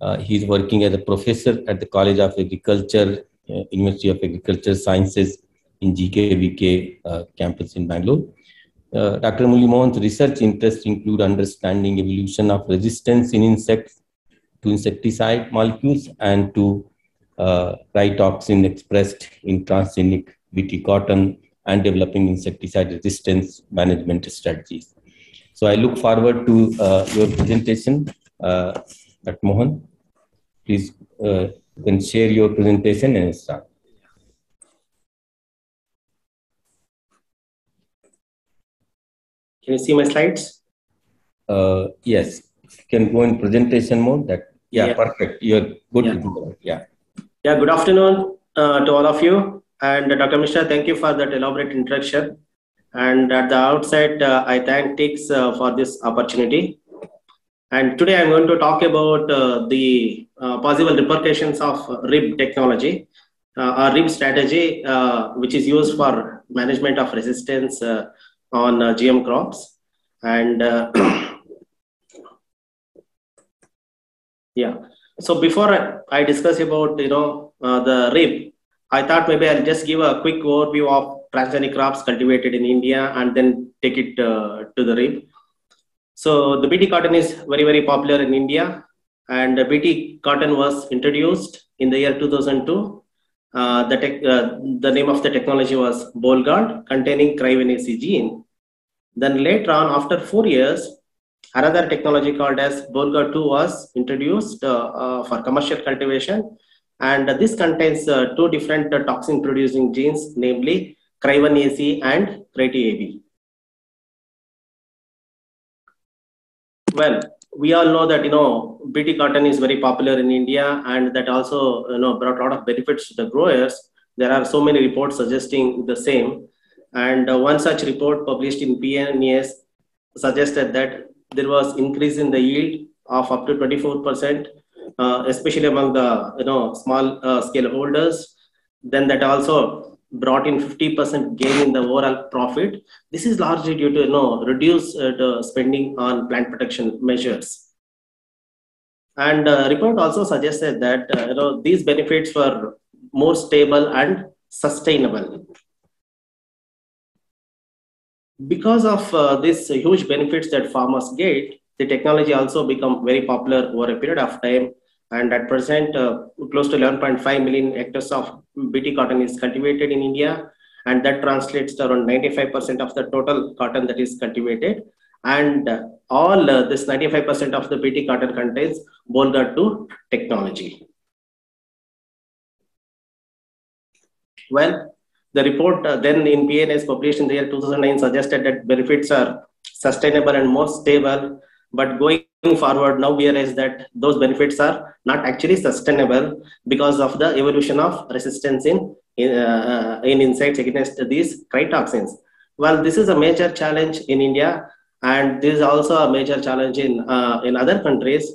uh, he's working as a professor at the College of Agriculture, University of Agriculture Sciences in GKVK campus in Bangalore. Uh, Dr. Mohan's research interests include understanding evolution of resistance in insects to insecticide molecules and to uh, toxin expressed in transgenic BT cotton and developing insecticide resistance management strategies. So I look forward to uh, your presentation, uh, at Mohan. Please uh, can share your presentation and start. Can you see my slides? Uh, yes. You can go in presentation mode. That yeah, yeah. perfect. You're good. Yeah. yeah. Yeah. Good afternoon uh, to all of you. And uh, Dr. Mishra, thank you for that elaborate introduction. And at the outset, uh, I thank TIGS uh, for this opportunity. And today I'm going to talk about uh, the uh, possible repercussions of RIB technology, uh, or RIB strategy, uh, which is used for management of resistance on GM crops. And yeah, so before I discuss about you know the RIB, I thought maybe I'll just give a quick overview of transgenic crops cultivated in India and then take it uh, to the RIB. So the BT cotton is very, very popular in India and BT cotton was introduced in the year 2002. Uh, the, tech, uh, the name of the technology was Bollgard containing CRY1AC gene. Then later on, after four years, another technology called as Bollgard 2 was introduced uh, uh, for commercial cultivation. And this contains uh, two different toxin producing genes, namely CRY1AC and CRY2AB. Well, we all know that you know BT cotton is very popular in India, and that also you know brought a lot of benefits to the growers. There are so many reports suggesting the same, and uh, one such report published in PNAS suggested that there was increase in the yield of up to 24 percent, uh, especially among the you know small uh, scale holders. Then that also brought in 50% gain in the overall profit. This is largely due to you know reduce uh, spending on plant protection measures. And uh, report also suggested that uh, you know these benefits were more stable and sustainable. Because of uh, these huge benefits that farmers get, the technology also become very popular over a period of time. And at present, uh, close to 11.5 million hectares of BT cotton is cultivated in India. And that translates to around 95% of the total cotton that is cultivated. And uh, all uh, this 95% of the BT cotton contains Bollgard 2 technology. Well, the report uh, then in PNAS published in the year 2009 suggested that benefits are sustainable and more stable. But going forward, now we realize that those benefits are not actually sustainable because of the evolution of resistance in, in, uh, in insects against these cryotoxins. Well, this is a major challenge in India, and this is also a major challenge in, uh, in other countries.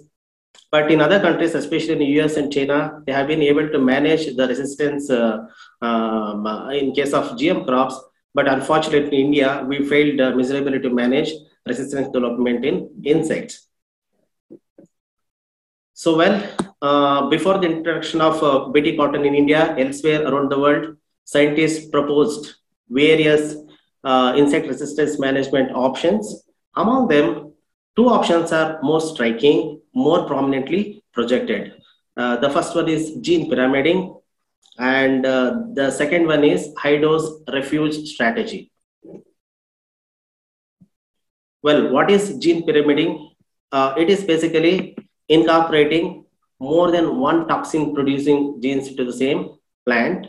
But in other countries, especially in the US and China, they have been able to manage the resistance uh, um, in case of GM crops. But unfortunately, in India, we failed uh, miserably to manage resistance development in insects. So, well, uh, before the introduction of uh, BT cotton in India, elsewhere around the world, scientists proposed various uh, insect resistance management options. Among them, two options are most striking, more prominently projected. Uh, the first one is gene pyramiding, and uh, the second one is high dose refuge strategy. Well, what is gene pyramiding? Uh, it is basically incorporating more than one toxin producing genes into the same plant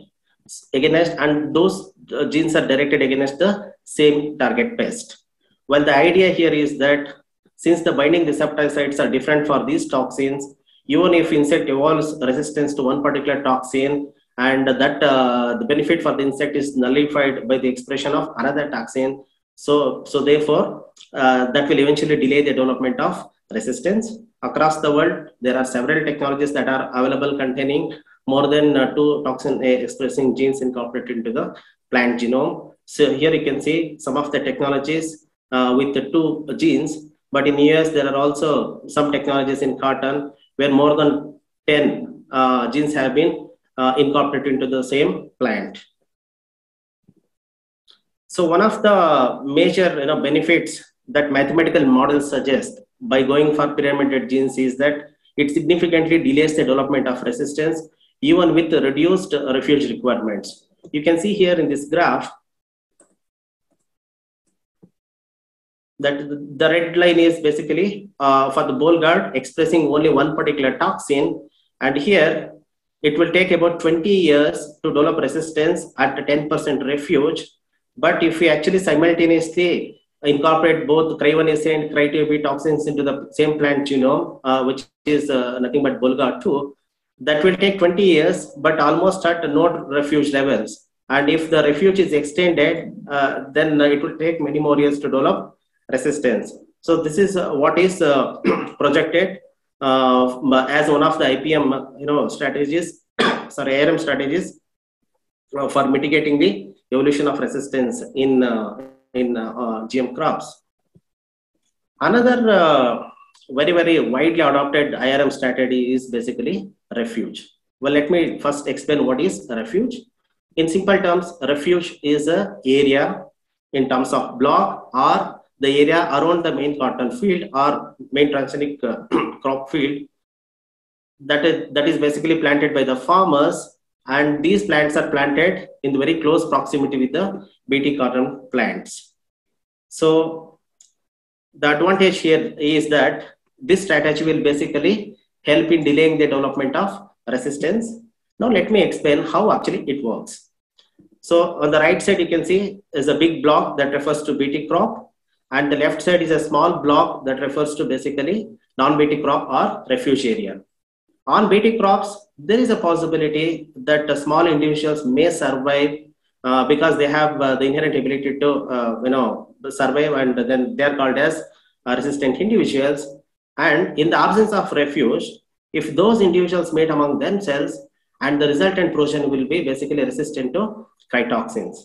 against and those uh, genes are directed against the same target pest. Well, the idea here is that since the binding receptor sites are different for these toxins, even if insect evolves resistance to one particular toxin, and that uh, the benefit for the insect is nullified by the expression of another toxin, so so therefore uh, that will eventually delay the development of resistance. Across the world, there are several technologies that are available containing more than uh, two toxin A expressing genes incorporated into the plant genome. So here you can see some of the technologies uh, with the two genes, but in US there are also some technologies in cotton where more than 10 uh, genes have been uh, incorporated into the same plant. So one of the major you know, benefits that mathematical models suggest by going for pyramided genes is that it significantly delays the development of resistance even with reduced refuge requirements. You can see here in this graph that the red line is basically uh, for the Bollgard expressing only one particular toxin. And here it will take about 20 years to develop resistance at 10% refuge. But if we actually simultaneously incorporate both cry1 and cry2 toxins into the same plant genome, uh, which is uh, nothing but Bollgard 2, that will take 20 years, but almost at node refuge levels. And if the refuge is extended, uh, then it will take many more years to develop resistance. So this is uh, what is uh, projected uh, as one of the IPM you know, strategies, sorry, IRM strategies for mitigating the evolution of resistance in in GM crops. Another very, very widely adopted IRM strategy is basically refuge. Well, let me first explain what is refuge. In simple terms, refuge is a area in terms of block or the area around the main cotton field or main transgenic uh, crop field that is, that is basically planted by the farmers and these plants are planted in the very close proximity with the BT cotton plants. So the advantage here is that this strategy will basically help in delaying the development of resistance. Now let me explain how actually it works. So on the right side, you can see is a big block that refers to BT crop and the left side is a small block that refers to basically non-BT crop or refuge area. On BT crops, there is a possibility that small individuals may survive uh, because they have uh, the inherent ability to, uh, you know, survive and then they are called as uh, resistant individuals. And in the absence of refuge, if those individuals mate among themselves and the resultant progeny will be basically resistant to cryotoxins.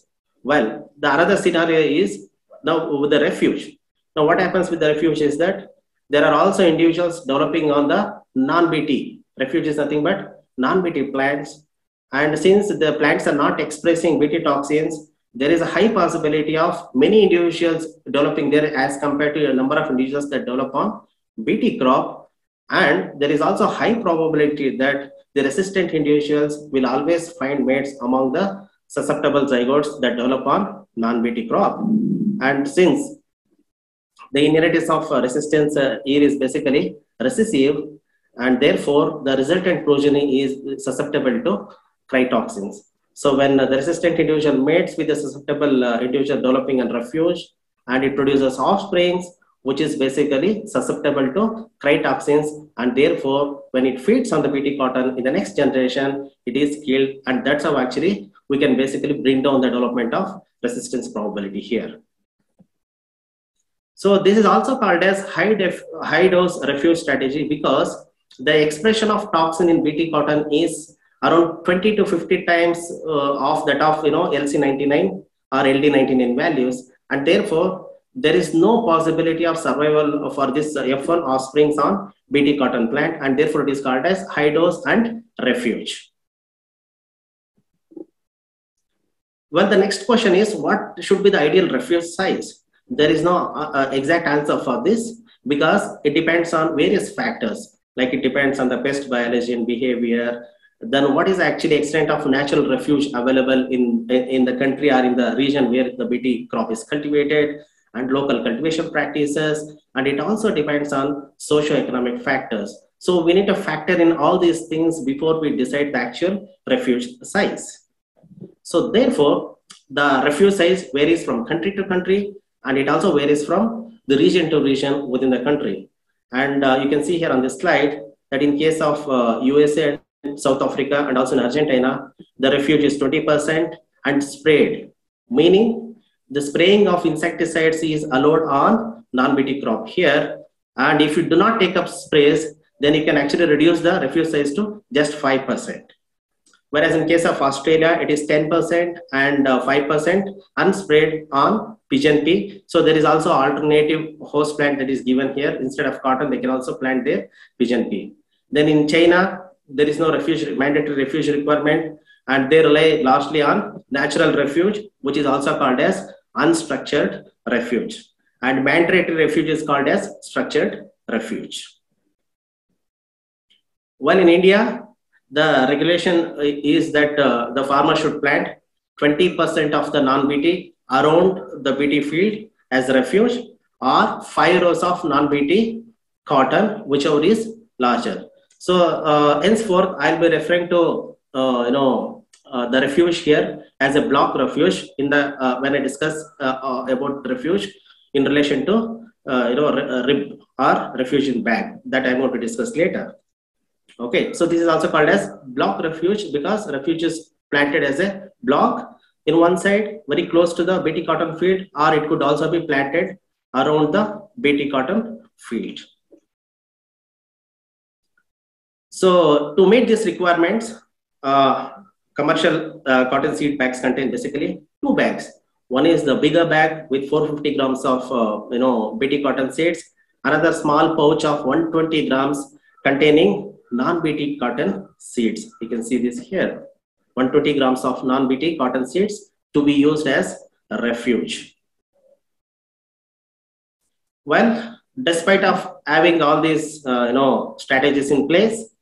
Well, the other scenario is now with the refuge. Now, what happens with the refuge is that there are also individuals developing on the non-BT. Refuge is nothing but non-BT plants. And since the plants are not expressing BT toxins, there is a high possibility of many individuals developing there as compared to a number of individuals that develop on BT crop. And there is also high probability that the resistant individuals will always find mates among the susceptible zygotes that develop on non-BT crop. And since the inheritance of uh, resistance uh, here is basically recessive, and therefore the resultant progeny is susceptible to cryotoxins. So when uh, the resistant individual mates with the susceptible uh, individual developing a refuge, and it produces offsprings, which is basically susceptible to cryotoxins, and therefore when it feeds on the BT cotton in the next generation, it is killed, and that's how actually we can basically bring down the development of resistance probability here. So this is also called as high, def, high dose refuge strategy because the expression of toxin in BT cotton is around 20 to 50 times uh, of that of you know LC99 or LD99 values, and therefore there is no possibility of survival for this F1 offsprings on BT cotton plant, and therefore it is called as high dose and refuge. Well, the next question is what should be the ideal refuge size? There is no uh, uh, exact answer for this because it depends on various factors. Like it depends on the pest biology and behavior. Then what is actually extent of natural refuge available in, in the country or in the region where the BT crop is cultivated and local cultivation practices. And it also depends on socio-economic factors. So we need to factor in all these things before we decide the actual refuge size. So therefore, the refuge size varies from country to country and it also varies from the region to region within the country. And uh, you can see here on this slide that in case of uh, USA and South Africa and also in Argentina, the refuge is 20% and sprayed, meaning the spraying of insecticides is allowed on non-BT crop here. And if you do not take up sprays, then you can actually reduce the refuge size to just 5%. Whereas in case of Australia, it is 10% and uh, 5% unsprayed on pigeon pea. So there is also alternative host plant that is given here. Instead of cotton, they can also plant their pigeon pea. Then in China, there is no refuge, mandatory refuge requirement, and they rely largely on natural refuge, which is also called as unstructured refuge. And mandatory refuge is called as structured refuge. Well, in India, the regulation is that uh, the farmer should plant 20% of the non-BT around the BT field as refuge or five rows of non-BT cotton, whichever is larger. So uh, henceforth, I'll be referring to uh, you know uh, the refuge here as a block refuge in the uh, when I discuss uh, uh, about refuge in relation to you know rib or refuge in bag that I'm going to discuss later. Okay, so this is also called as block refuge because refuge is planted as a block in one side very close to the BT cotton field or it could also be planted around the BT cotton field. So to meet these requirements, uh, commercial uh, cotton seed bags contain basically two bags. One is the bigger bag with 450 grams of uh, you know BT cotton seeds. Another small pouch of 120 grams containing non-BT cotton seeds. You can see this here. 120 grams of non-BT cotton seeds to be used as a refuge. Well, despite of having all these uh, you know strategies in place,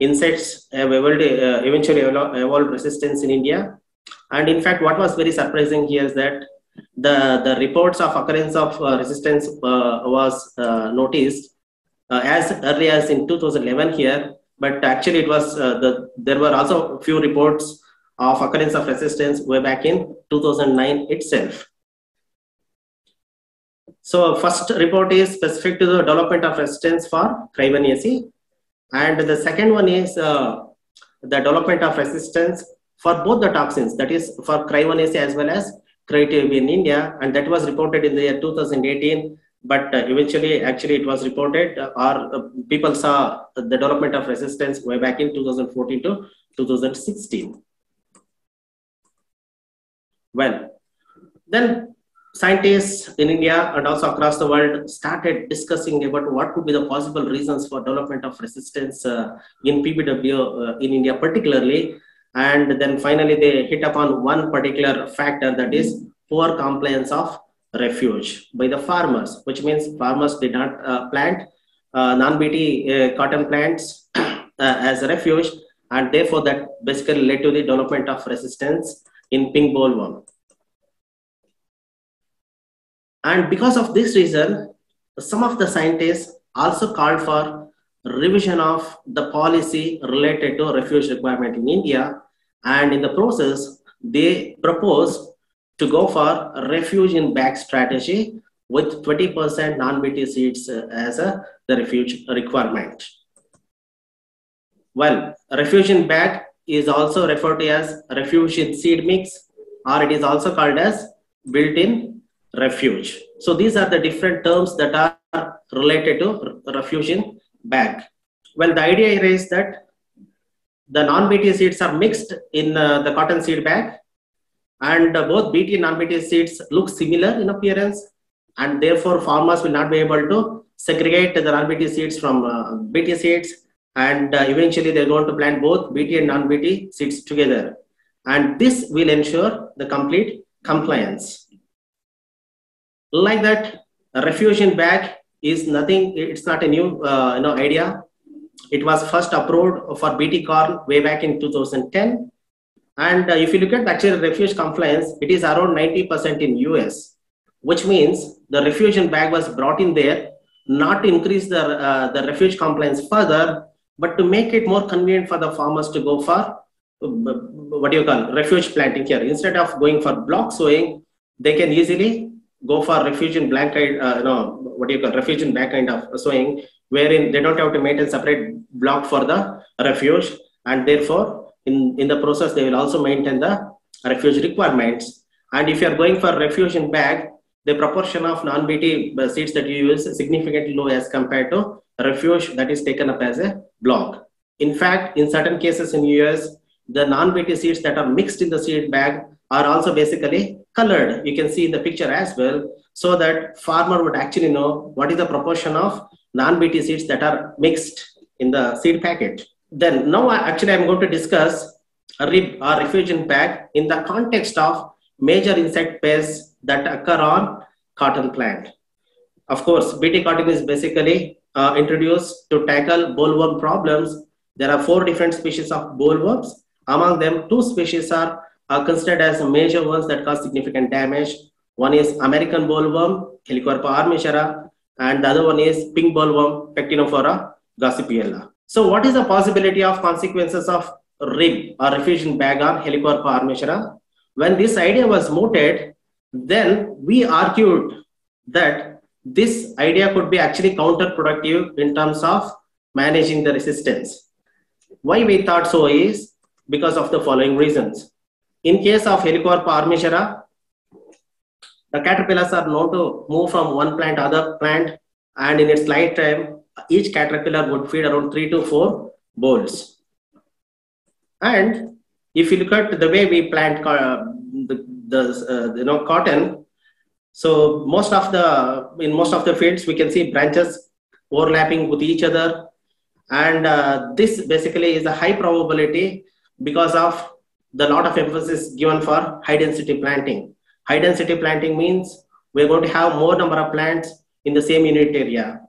insects have evolved, uh, eventually evolved resistance in India. And in fact, what was very surprising here is that the, the reports of occurrence of uh, resistance uh, was uh, noticed uh, as early as in 2011 here, but actually it was uh, the there were also a few reports of occurrence of resistance way back in 2009 itself. So first report is specific to the development of resistance for CRY1AC. And the second one is uh, the development of resistance for both the toxins, that is for CRY1AC as well as CRY2AB in India. And that was reported in the year 2018 but uh, eventually actually it was reported uh, or uh, people saw the development of resistance way back in 2014 to 2016 well then scientists in India and also across the world started discussing about what could be the possible reasons for development of resistance uh, in PBW uh, in India particularly. And then finally they hit upon one particular factor that is poor compliance of refuge by the farmers, which means farmers did not uh, plant uh, non-BT uh, cotton plants as a refuge and therefore that basically led to the development of resistance in pink bollworm. And because of this reason, some of the scientists also called for revision of the policy related to refuge requirement in India. And in the process, they proposed to go for refuge in bag strategy with 20% non-BT seeds as a the refuge requirement. Well, refuge in bag is also referred to as refuge in seed mix, or it is also called as built-in refuge. So these are the different terms that are related to refuge in bag. Well, the idea here is that the non-BT seeds are mixed in uh, the cotton seed bag, and uh, both BT and non-BT seeds look similar in appearance, and therefore farmers will not be able to segregate the non-BT seeds from uh, BT seeds and uh, eventually they're going to plant both BT and non-BT seeds together. And this will ensure the complete compliance. Like that, refuge bag is nothing, it's not a new uh, you know, idea. It was first approved for BT corn way back in 2010. And uh, if you look at actual refuge compliance, it is around 90% in US, which means the refuge in bag was brought in there not to increase the, uh, the refuge compliance further, but to make it more convenient for the farmers to go for what do you call refuge planting here. Instead of going for block sowing, they can easily go for refuge in blank, uh, you know, what do you call refuge in back kind of sowing, wherein they don't have to maintain separate block for the refuge, and therefore in, in the process they will also maintain the refuge requirements. And if you are going for refuge in bag, the proportion of non-BT seeds that you use is significantly low as compared to refuge that is taken up as a block. In fact, in certain cases in US, the non-BT seeds that are mixed in the seed bag are also basically colored. You can see in the picture as well, so that farmer would actually know what is the proportion of non-BT seeds that are mixed in the seed packet. Then now actually I'm going to discuss a rib or refuge bag in the context of major insect pests that occur on cotton plant. Of course, BT cotton is basically uh, introduced to tackle bollworm problems. There are four different species of bollworms. Among them, two species are, are considered as major ones that cause significant damage. One is American bollworm, Helicoverpa armigera, and the other one is pink bollworm, Pectinophora gossypiella. So what is the possibility of consequences of rib or refuge in bag on Helicoverpa armigera? When this idea was mooted, then we argued that this idea could be actually counterproductive in terms of managing the resistance. Why we thought so is because of the following reasons. In case of Helicoverpa armigera, the caterpillars are known to move from one plant to other plant and in its lifetime, each caterpillar would feed around three to four bolls. And if you look at the way we plant uh, the, the uh, you know cotton, so most of the in most of the fields we can see branches overlapping with each other, and uh, this basically is a high probability because of the lot of emphasis given for high density planting. High density planting means we're going to have more number of plants in the same unit area,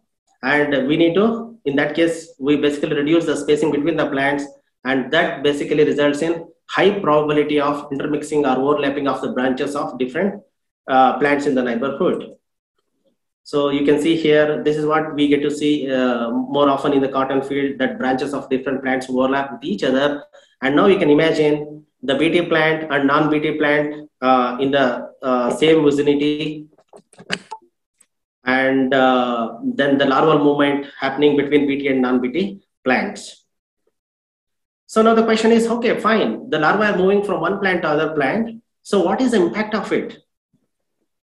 and we need to in that case we basically reduce the spacing between the plants and that basically results in high probability of intermixing or overlapping of the branches of different uh, plants in the neighborhood. So you can see here, this is what we get to see uh, more often in the cotton field that branches of different plants overlap with each other. And now you can imagine the BT plant and non-BT plant uh, in the uh, same vicinity and uh, then the larval movement happening between BT and non-BT plants. So now the question is, okay, fine. The larvae are moving from one plant to other plant. So what is the impact of it?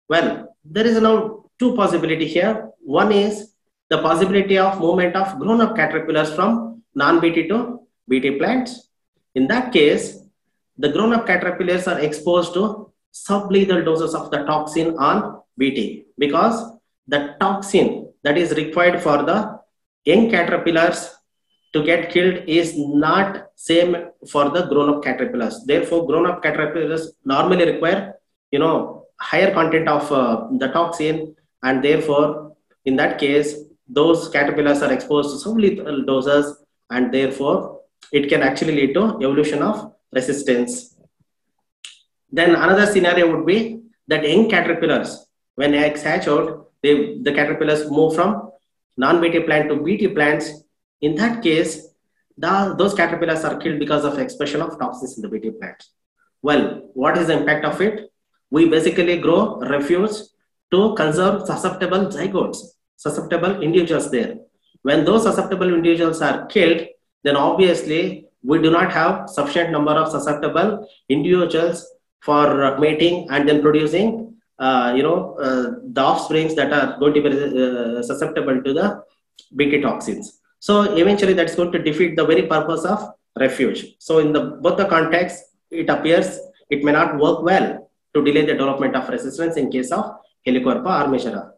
Well, there is now two possibility here. One is the possibility of movement of grown-up caterpillars from non-BT to BT plants. In that case, the grown-up caterpillars are exposed to sublethal doses of the toxin on BT because the toxin that is required for the young caterpillars to get killed is not same for the grown-up caterpillars. Therefore, grown-up caterpillars normally require, you know, higher content of uh, the toxin, and therefore, in that case, those caterpillars are exposed to some lethal doses, and therefore, it can actually lead to evolution of resistance. Then another scenario would be that young caterpillars, when eggs hatch out, they, the caterpillars move from non-BT plant to BT plants. In that case, the, those caterpillars are killed because of expression of toxins in the BT plants. Well, what is the impact of it? We basically grow refuse to conserve susceptible zygotes, susceptible individuals there. When those susceptible individuals are killed, then obviously we do not have sufficient number of susceptible individuals for mating and then producing you know uh, the offsprings that are going to be uh, susceptible to the bt toxins. So eventually that's going to defeat the very purpose of refuge. So in the both the contexts it appears it may not work well to delay the development of resistance in case of helicoverpa armigera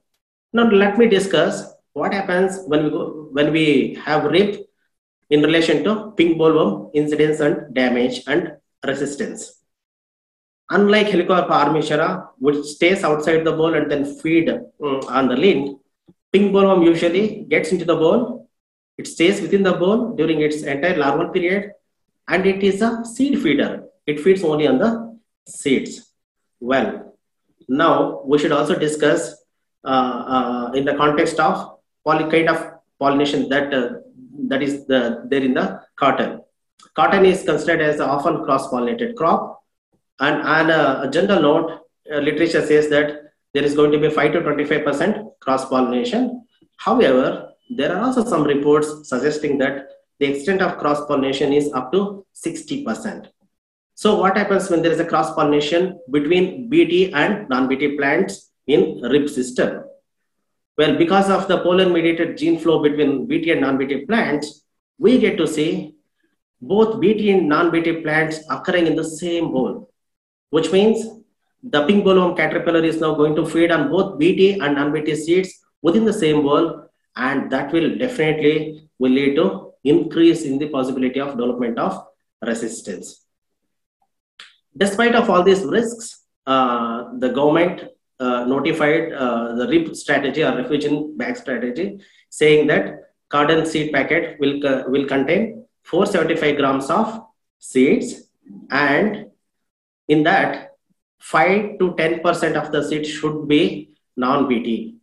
now let me discuss what happens when we go, when we have rib in relation to pink bollworm incidence and damage and resistance. Unlike Helicoverpa armigera, which stays outside the boll and then feed um, on the lint, pink bollworm usually gets into the boll, it stays within the boll during its entire larval period, and it is a seed feeder. It feeds only on the seeds. Well, now we should also discuss uh, uh, in the context of poly kind of pollination that uh, that is the, there in the cotton. Cotton is considered as an often cross-pollinated crop. And, and uh, a general note, uh, literature says that there is going to be 5 to 25% cross-pollination. However, there are also some reports suggesting that the extent of cross-pollination is up to 60%. So what happens when there is a cross-pollination between BT and non-BT plants in RIB system? Well, because of the pollen mediated gene flow between BT and non-BT plants, we get to see both BT and non-BT plants occurring in the same boll, which means the pink bollworm caterpillar is now going to feed on both BT and non-BT seeds within the same boll, and that will definitely will lead to increase in the possibility of development of resistance. Despite of all these risks, uh, the government uh, notified uh, the RIB strategy or refuge in bag strategy, saying that cotton seed packet will, will contain 475 grams of seeds and in that 5 to 10% of the seeds should be non-BT,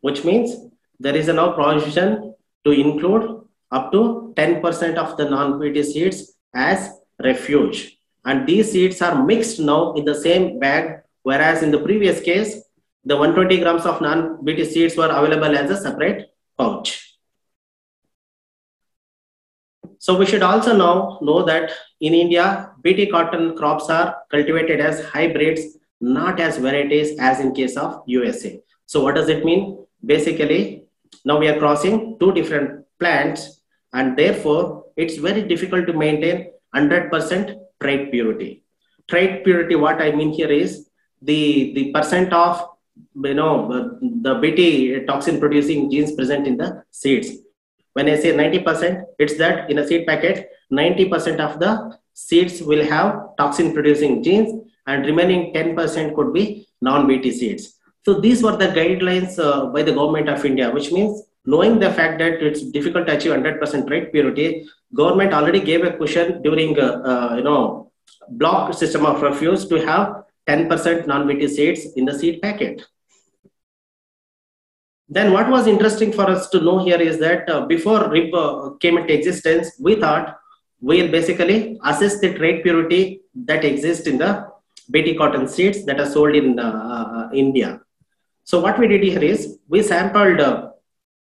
which means there is a now provision to include up to 10% of the non-BT seeds as refuge. And these seeds are mixed now in the same bag Whereas in the previous case, the 120 grams of non-BT seeds were available as a separate pouch. So we should also now know that in India, BT cotton crops are cultivated as hybrids, not as varieties as in case of USA. So what does it mean? Basically, now we are crossing two different plants and therefore it's very difficult to maintain 100% trait purity. Trait purity, what I mean here is the, the percent of you know the BT toxin producing genes present in the seeds. When I say 90%, it's that in a seed packet, 90% of the seeds will have toxin producing genes and remaining 10% could be non-BT seeds. So these were the guidelines uh, by the government of India, which means knowing the fact that it's difficult to achieve 100% trait purity, government already gave a cushion during, uh, uh, you know, block system of refuge to have 10% non-BT seeds in the seed packet. Then what was interesting for us to know here is that uh, before RIB uh, came into existence, we thought we'll basically assess the trait purity that exists in the BT cotton seeds that are sold in uh, uh, India. So what we did here is we sampled uh,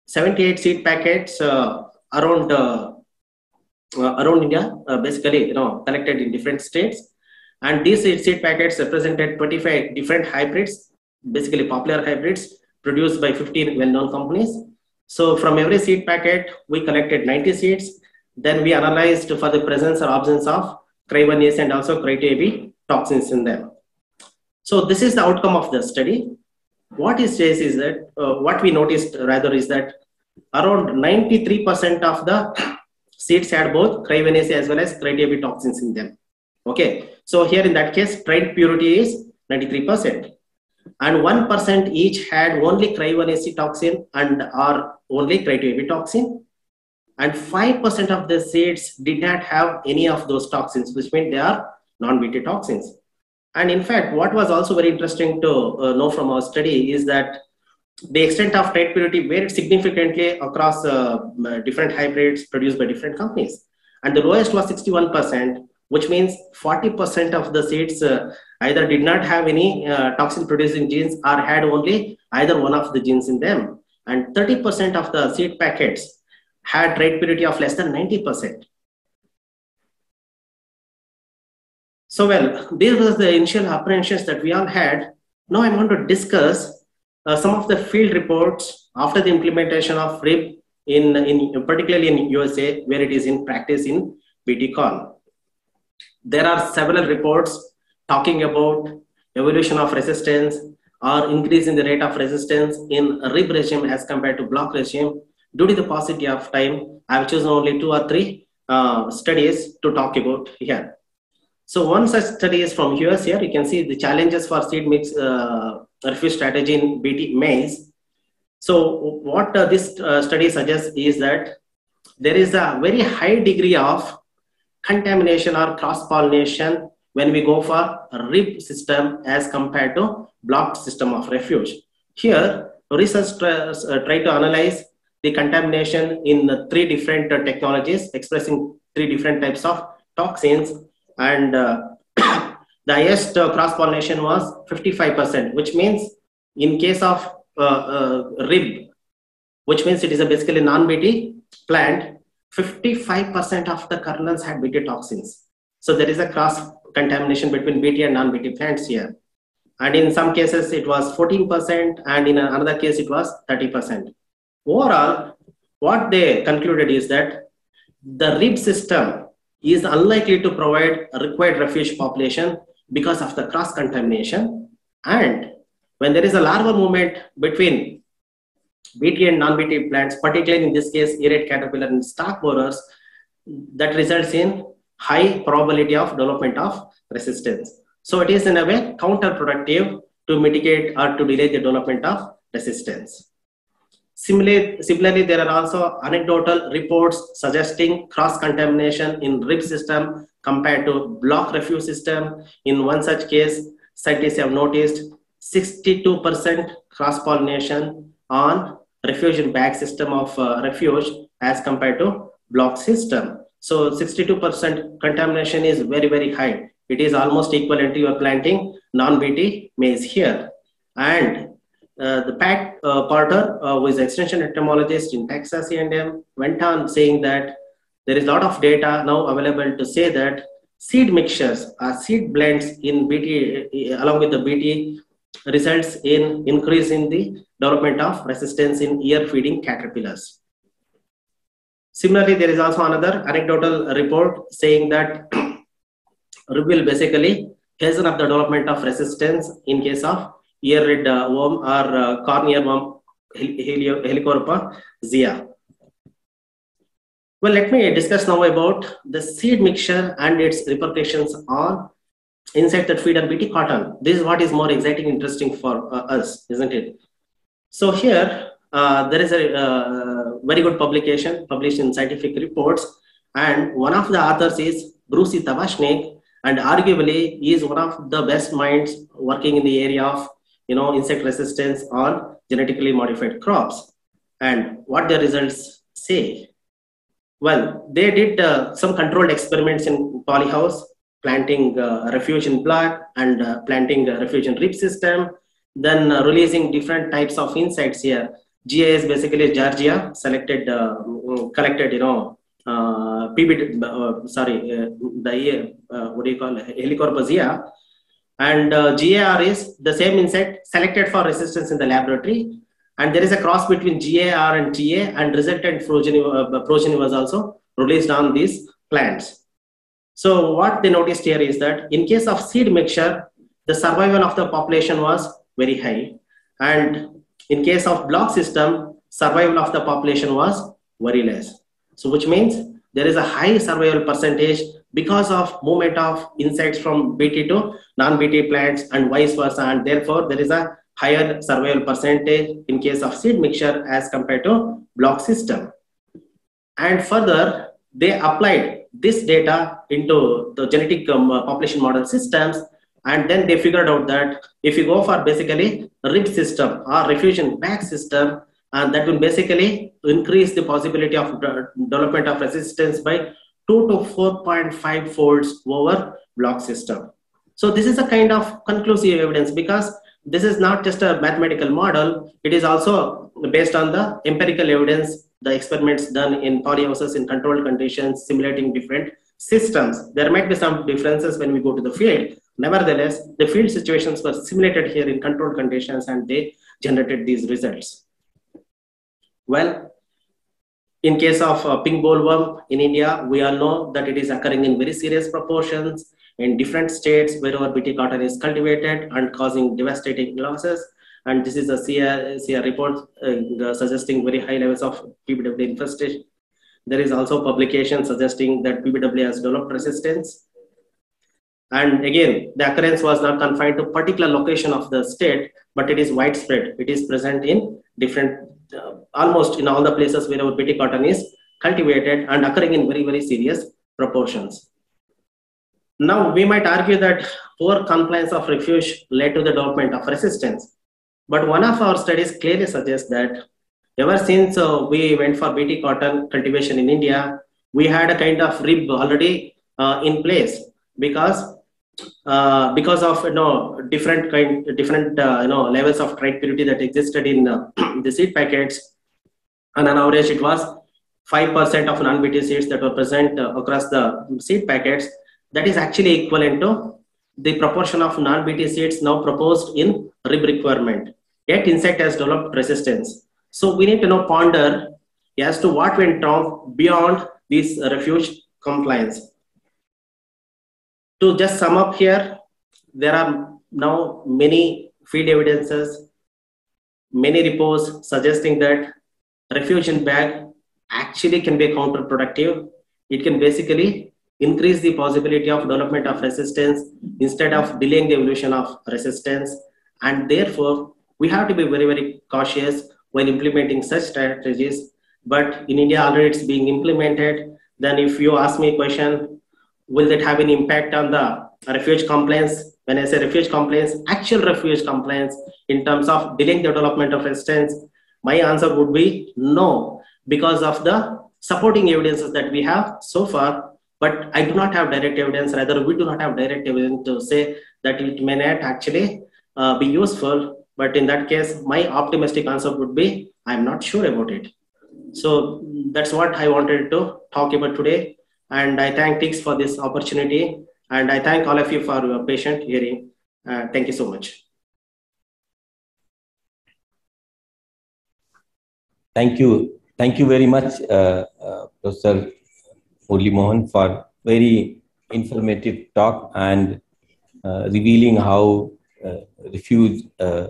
78 seed packets uh, around around India, basically you know collected in different states, and these seed packets represented 25 different hybrids, basically popular hybrids produced by 15 well-known companies. So from every seed packet, we collected 90 seeds. Then we analyzed for the presence or absence of Cry1 and also Cry2AB toxins in them. So this is the outcome of the study. What is says is that, uh, what we noticed rather is that around 93% of the seeds had both Cry1AC as well as cryo toxins in them. Okay, so here in that case, trait purity is 93%. And 1% each had only Cry1AC toxin and or only cryo toxin. And 5% of the seeds did not have any of those toxins, which means they are non-BT toxins. And in fact, what was also very interesting to uh, know from our study is that the extent of trait purity varied significantly across uh, different hybrids produced by different companies. And the lowest was 61%, which means 40% of the seeds uh, either did not have any uh, toxin producing genes or had only either one of the genes in them. And 30% of the seed packets had trait purity of less than 90%. So, well, these were the initial apprehensions that we all had. Now I'm going to discuss uh, some of the field reports after the implementation of RIB in, in particularly in USA, where it is in practice in BT corn. There are several reports talking about evolution of resistance or increase in the rate of resistance in RIB regime as compared to block regime. Due to the paucity of time, I've chosen only two or three uh, studies to talk about here. So one such study is from US here. You can see the challenges for seed mix uh, refuge strategy in BT maize. So what uh, this uh, study suggests is that there is a very high degree of contamination or cross-pollination when we go for RIB system as compared to blocked system of refuge. Here, research tries, uh, try to analyze the contamination in three different uh, technologies expressing three different types of toxins and uh, the highest uh, cross pollination was 55%, which means in case of rib, which means it is a basically non-BT plant, 55% of the kernels had BT toxins. So there is a cross contamination between BT and non-BT plants here. And in some cases, it was 14%, and in another case, it was 30%. Overall, what they concluded is that the RIB system is unlikely to provide a required refuge population because of the cross contamination. And when there is a larval movement between BT and non-BT plants, particularly in this case, earate caterpillar and stalk borers, that results in high probability of development of resistance. So it is in a way counterproductive to mitigate or to delay the development of resistance. Similarly, there are also anecdotal reports suggesting cross-contamination in rib system compared to block refuge system. In one such case, scientists have noticed 62% cross-pollination on refuge bag system of uh, refuge as compared to block system. So 62% contamination is very, very high. It is almost equivalent to your planting non-BT maize here. And uh, the Pat uh, Porter, uh, who is extension entomologist in Texas A&M, went on saying that there is a lot of data now available to say that seed mixtures or seed blends in BT along with the BT results in increase in the development of resistance in ear feeding caterpillars. Similarly, there is also another anecdotal report saying that will basically hasten up the development of resistance in case of ear-red uh, worm or uh, corn worm Helicoverpa zea. Well, let me discuss now about the seed mixture and its repercussions on insects that feed on BT cotton. This is what is more exciting, interesting for uh, us, isn't it? So here, uh, there is a uh, very good publication published in scientific reports, and one of the authors is Bruce Tabashnik, and arguably he is one of the best minds working in the area of you know, insect resistance on genetically modified crops. And what the results say? Well, they did uh, some controlled experiments in polyhouse, planting uh, refuge in black and uh, planting refuge in rib system, then uh, releasing different types of insects here. GAS basically Georgia selected, uh, collected, you know, uh, PB, uh, sorry, the, what do you call zea, and uh, GAR is the same insect selected for resistance in the laboratory. And there is a cross between GAR and TA and resultant progeny, uh, progeny was also released on these plants. So what they noticed here is that in case of seed mixture, the survival of the population was very high. And in case of block system, survival of the population was very less. So which means there is a high survival percentage because of movement of insects from BT to non-BT plants and vice versa. And therefore there is a higher survival percentage in case of seed mixture as compared to block system. And further, they applied this data into the genetic um, population model systems and then they figured out that if you go for basically RIB system or refuge in bag system, and that will basically increase the possibility of development of resistance by 2 to 4.5 folds over block system. So this is a kind of conclusive evidence because this is not just a mathematical model, it is also based on the empirical evidence, the experiments done in polyhouses in controlled conditions, simulating different systems. There might be some differences when we go to the field. Nevertheless, the field situations were simulated here in controlled conditions and they generated these results. Well, in case of uh, pink bollworm in India, we all know that it is occurring in very serious proportions in different states wherever BT cotton is cultivated and causing devastating losses. And this is a CR, report uh, suggesting very high levels of PBW infestation. There is also publication suggesting that PBW has developed resistance. And again, the occurrence was not confined to particular location of the state, but it is widespread. It is present in different, uh, almost in all the places wherever BT cotton is cultivated and occurring in very, very serious proportions. Now, we might argue that poor compliance of refuge led to the development of resistance. But one of our studies clearly suggests that ever since uh, we went for BT cotton cultivation in India, we had a kind of rib already uh, in place because uh, because of you know different kind different uh, you know levels of trait purity that existed in uh, the seed packets and on average it was 5% of non-BT seeds that were present uh, across the seed packets that is actually equivalent to the proportion of non-BT seeds now proposed in RIB requirement. Yet insect has developed resistance. So we need to now ponder as to what went wrong beyond this refuge compliance. To just sum up here, there are now many field evidences, many reports suggesting that refuge in bag actually can be counterproductive. It can basically increase the possibility of development of resistance instead of delaying the evolution of resistance. And therefore, we have to be very, very cautious when implementing such strategies. But in India, already it's being implemented. Then if you ask me a question, will that have an impact on the refuge compliance? When I say refuge compliance, actual refuge compliance in terms of delaying the development of resistance, my answer would be no, because of the supporting evidences that we have so far but I do not have direct evidence, rather, we do not have direct evidence to say that it may not actually uh, be useful. But in that case, my optimistic answer would be I'm not sure about it. So that's what I wanted to talk about today. And I thank TIGS for this opportunity. And I thank all of you for your patient hearing. Uh, thank you so much. Thank you. Thank you very much, uh, uh Professor Murli Mohan for very informative talk and uh, revealing how uh, refuge uh,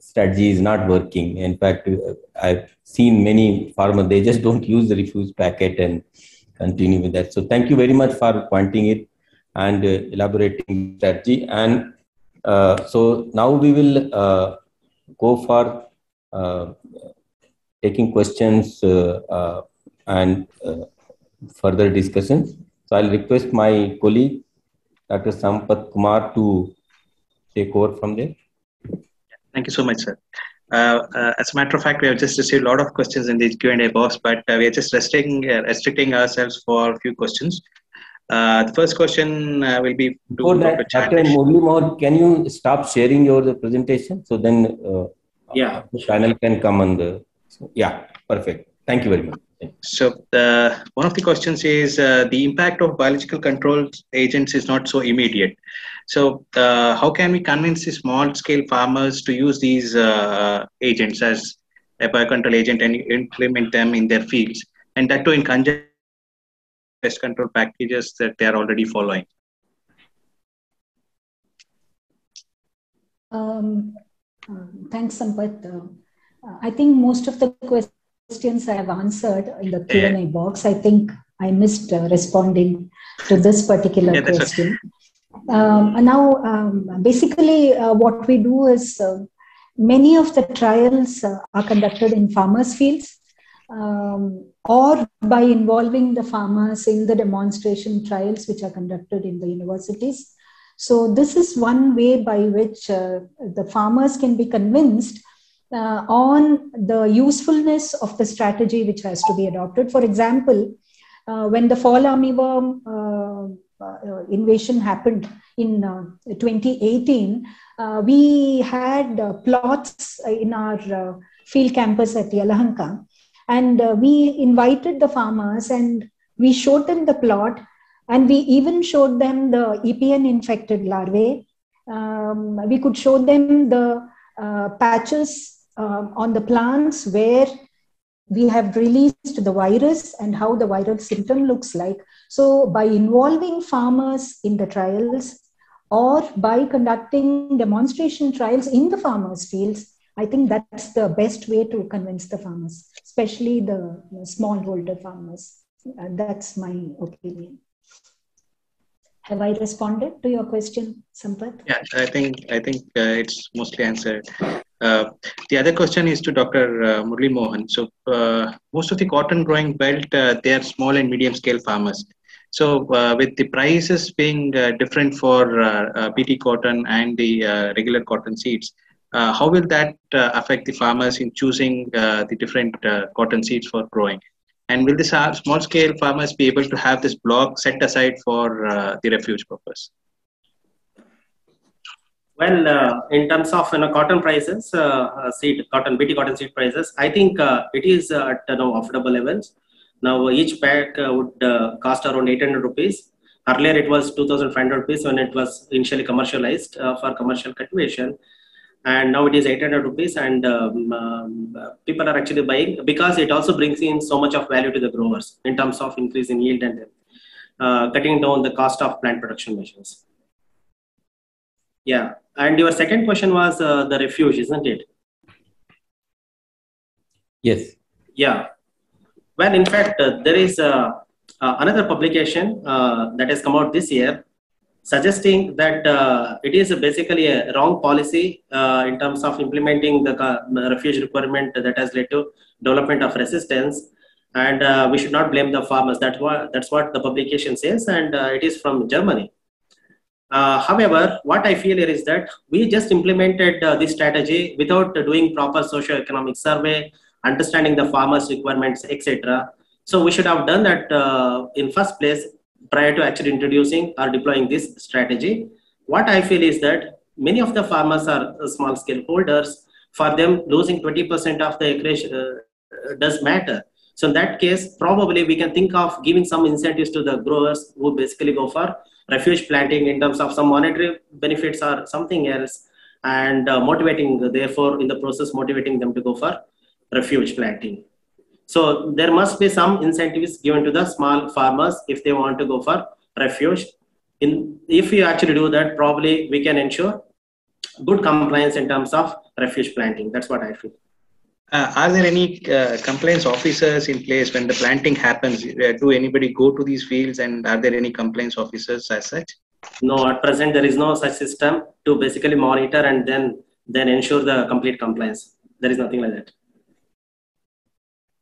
strategy is not working. In fact, I've seen many farmers, they just don't use the refuse packet and continue with that. So thank you very much for pointing it and uh, elaborating strategy. And uh, so now we will uh, go for uh, taking questions and further discussions. So I'll request my colleague, Dr. Sampath Kumar, to take over from there. Thank you so much, sir. Uh, uh, as a matter of fact, we have just received a lot of questions in the Q&A box, but uh, we are just restricting, uh, restricting ourselves for a few questions. Uh, the first question uh, will be to Before that, Dr. Murli can you stop sharing your presentation so then yeah, the panel can come on the. So, yeah, perfect. Thank you very much. So the, one of the questions is uh, the impact of biological control agents is not so immediate. So uh, how can we convince the small scale farmers to use these uh, agents as a biocontrol agent and implement them in their fields and that too in conjunction pest control packages that they are already following? Um, uh, thanks, Sampath. Uh, I think most of the questions I have answered in the Q&A box. I think I missed uh, responding to this particular yeah, question. Um, now, um, basically, uh, what we do is uh, many of the trials uh, are conducted in farmers' fields um, or by involving the farmers in the demonstration trials which are conducted in the universities. So, this is one way by which uh, the farmers can be convinced uh, on the usefulness of the strategy which has to be adopted. For example, uh, when the fall armyworm Uh, uh, invasion happened in uh, 2018, we had plots in our field campus at Yelahanka. And we invited the farmers and we showed them the plot and we even showed them the EPN infected larvae. Um, we could show them the uh, patches uh, on the plants where we have released the virus and how the viral symptom looks like. So, by involving farmers in the trials or by conducting demonstration trials in the farmers' fields, I think that's the best way to convince the farmers, especially the smallholder farmers. Uh, that's my opinion. Have I responded to your question, Sampath? Yeah, I think I think uh, it's mostly answered. Uh, the other question is to Dr. Uh, Murli Mohan. So uh, most of the cotton growing belt, uh, they are small and medium scale farmers. So uh, with the prices being uh, different for BT cotton and the regular cotton seeds, how will that affect the farmers in choosing the different cotton seeds for growing? And will the small scale farmers be able to have this block set aside for the refuge purpose? Well, uh, in terms of you know, cotton prices, uh, uh seed cotton BT cotton seed prices, I think uh, it is uh, at you know, affordable levels. Now each pack would cost around 800 rupees. Earlier it was 2,500 rupees when it was initially commercialized for commercial cultivation, and now it is 800 rupees. And um, um, people are actually buying because it also brings in so much of value to the growers in terms of increase in yield and cutting down the cost of plant production measures. Yeah. And your second question was uh, the refuge, isn't it? Yes. Yeah. Well, in fact, uh, there is uh, uh another publication uh, that has come out this year suggesting that uh, it is basically a wrong policy in terms of implementing the refuge requirement that has led to development of resistance. And we should not blame the farmers. That's what, that's what the publication says. And it is from Germany. Uh, however, what I feel here is that we just implemented uh, this strategy without uh, doing proper socio-economic survey, understanding the farmers' requirements, etc. So we should have done that uh, in first place prior to actually introducing or deploying this strategy. What I feel is that many of the farmers are uh, small-scale holders. For them, losing 20% of the acreage uh, does matter. So in that case, probably we can think of giving some incentives to the growers who basically go for refuge planting in terms of some monetary benefits or something else and uh, motivating therefore in the process motivating them to go for refuge planting. So there must be some incentives given to the small farmers if they want to go for refuge. In if you actually do that probably we can ensure good compliance in terms of refuge planting. That's what i feel uh, are there any uh, complaints officers in place when the planting happens? Uh, do anybody go to these fields and are there any complaints officers as such? No, at present there is no such system to basically monitor and then then ensure the complete compliance. There is nothing like that.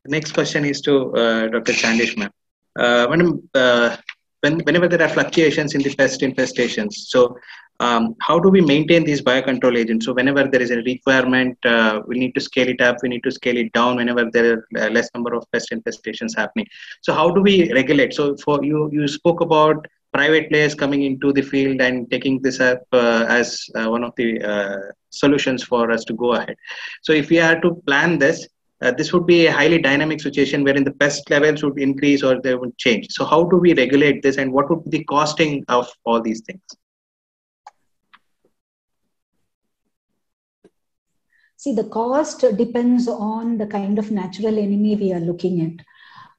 The next question is to uh, Dr. Chandish ma'am. Uh, uh, when, whenever there are fluctuations in the pest infestations, so um, how do we maintain these biocontrol agents? So whenever there is a requirement, uh, we need to scale it up, we need to scale it down whenever there are less number of pest infestations happening. So how do we regulate? So for you, you spoke about private players coming into the field and taking this up uh, as uh, one of the uh, solutions for us to go ahead. So if we are to plan this, uh, this would be a highly dynamic situation wherein the pest levels would increase or they would change. So how do we regulate this and what would be the costing of all these things? See, the cost depends on the kind of natural enemy we are looking at.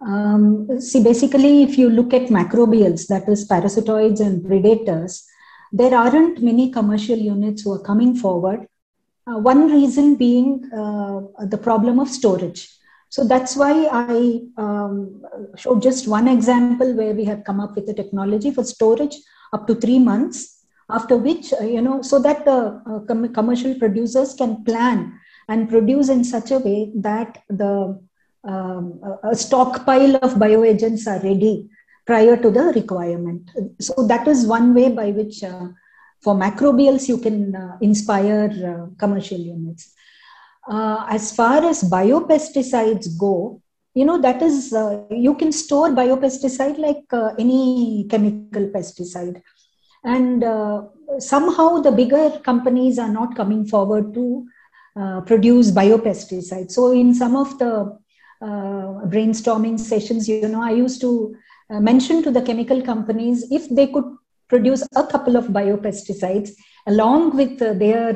Um, see, basically, if you look at macrobials, that is parasitoids and predators, there aren't many commercial units who are coming forward. Uh, one reason being uh, the problem of storage. So that's why I um, showed just one example where we have come up with a technology for storage up to three months, after which, uh, you know, so that the uh, com- commercial producers can plan and produce in such a way that the um, a stockpile of bioagents are ready prior to the requirement. So that is one way by which uh, for macrobials you can uh, inspire uh, commercial units uh, as far as biopesticides go, you know, that is, you can store biopesticide like any chemical pesticide. And uh, somehow the bigger companies are not coming forward to uh, produce biopesticides. So, in some of the uh, brainstorming sessions, you know, I used to mention to the chemical companies if they could produce a couple of biopesticides along with their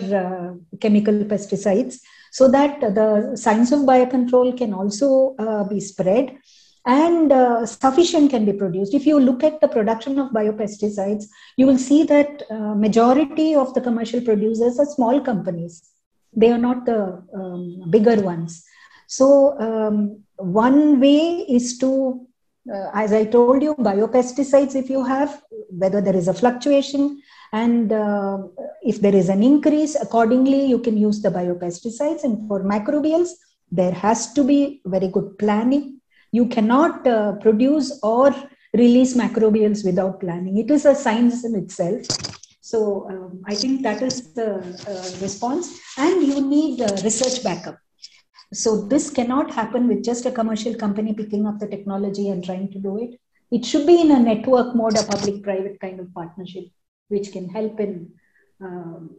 chemical pesticides so that the science of biocontrol can also uh, be spread and uh, sufficient can be produced. If you look at the production of biopesticides, you will see that uh, majority of the commercial producers are small companies. They are not the um, bigger ones. So um, one way is to, uh, as I told you, biopesticides, if you have, whether there is a fluctuation, and uh, if there is an increase, accordingly, you can use the biopesticides. And for macrobials, there has to be very good planning. You cannot uh, produce or release microbials without planning. It is a science in itself. So um, I think that is the uh, response. And you need research backup. So this cannot happen with just a commercial company picking up the technology and trying to do it. It should be in a network mode, a public-private kind of partnership which can help in um,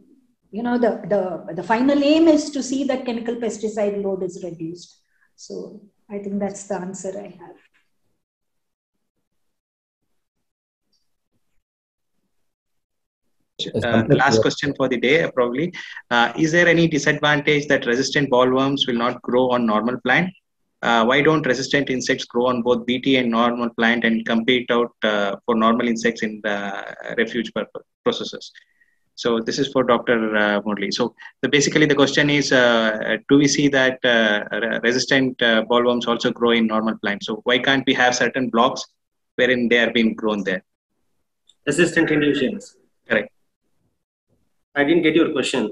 you know the, the the final aim is to see that chemical pesticide load is reduced so i think that's the answer i have Uh, last question for the day, probably. Uh, is there any disadvantage that resistant bollworms will not grow on normal plant? uh, why don't resistant insects grow on both BT and normal plant and compete out uh, for normal insects in the refuge processes? So this is for Dr. Uh, Murli. So the, basically the question is, uh, do we see that uh, resistant uh, bollworms also grow in normal plants? So why can't we have certain blocks wherein they are being grown there? Resistant illusions. Correct. I didn't get your question.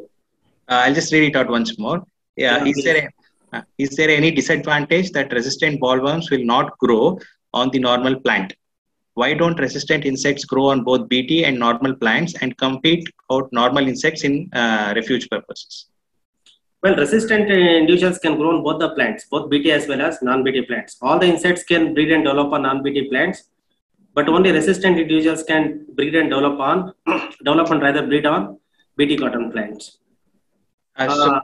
Uh, I'll just read it out once more. Yeah, yeah is there a, uh, is there any disadvantage that resistant bollworms will not grow on the normal plant? Why don't resistant insects grow on both BT and normal plants and compete out normal insects in uh, refuge purposes? Well, resistant individuals can grow on both the plants, both BT as well as non-BT plants. All the insects can breed and develop on non-BT plants, but only resistant individuals can breed and develop on, develop and rather breed on BT cotton plants. Uh, so uh,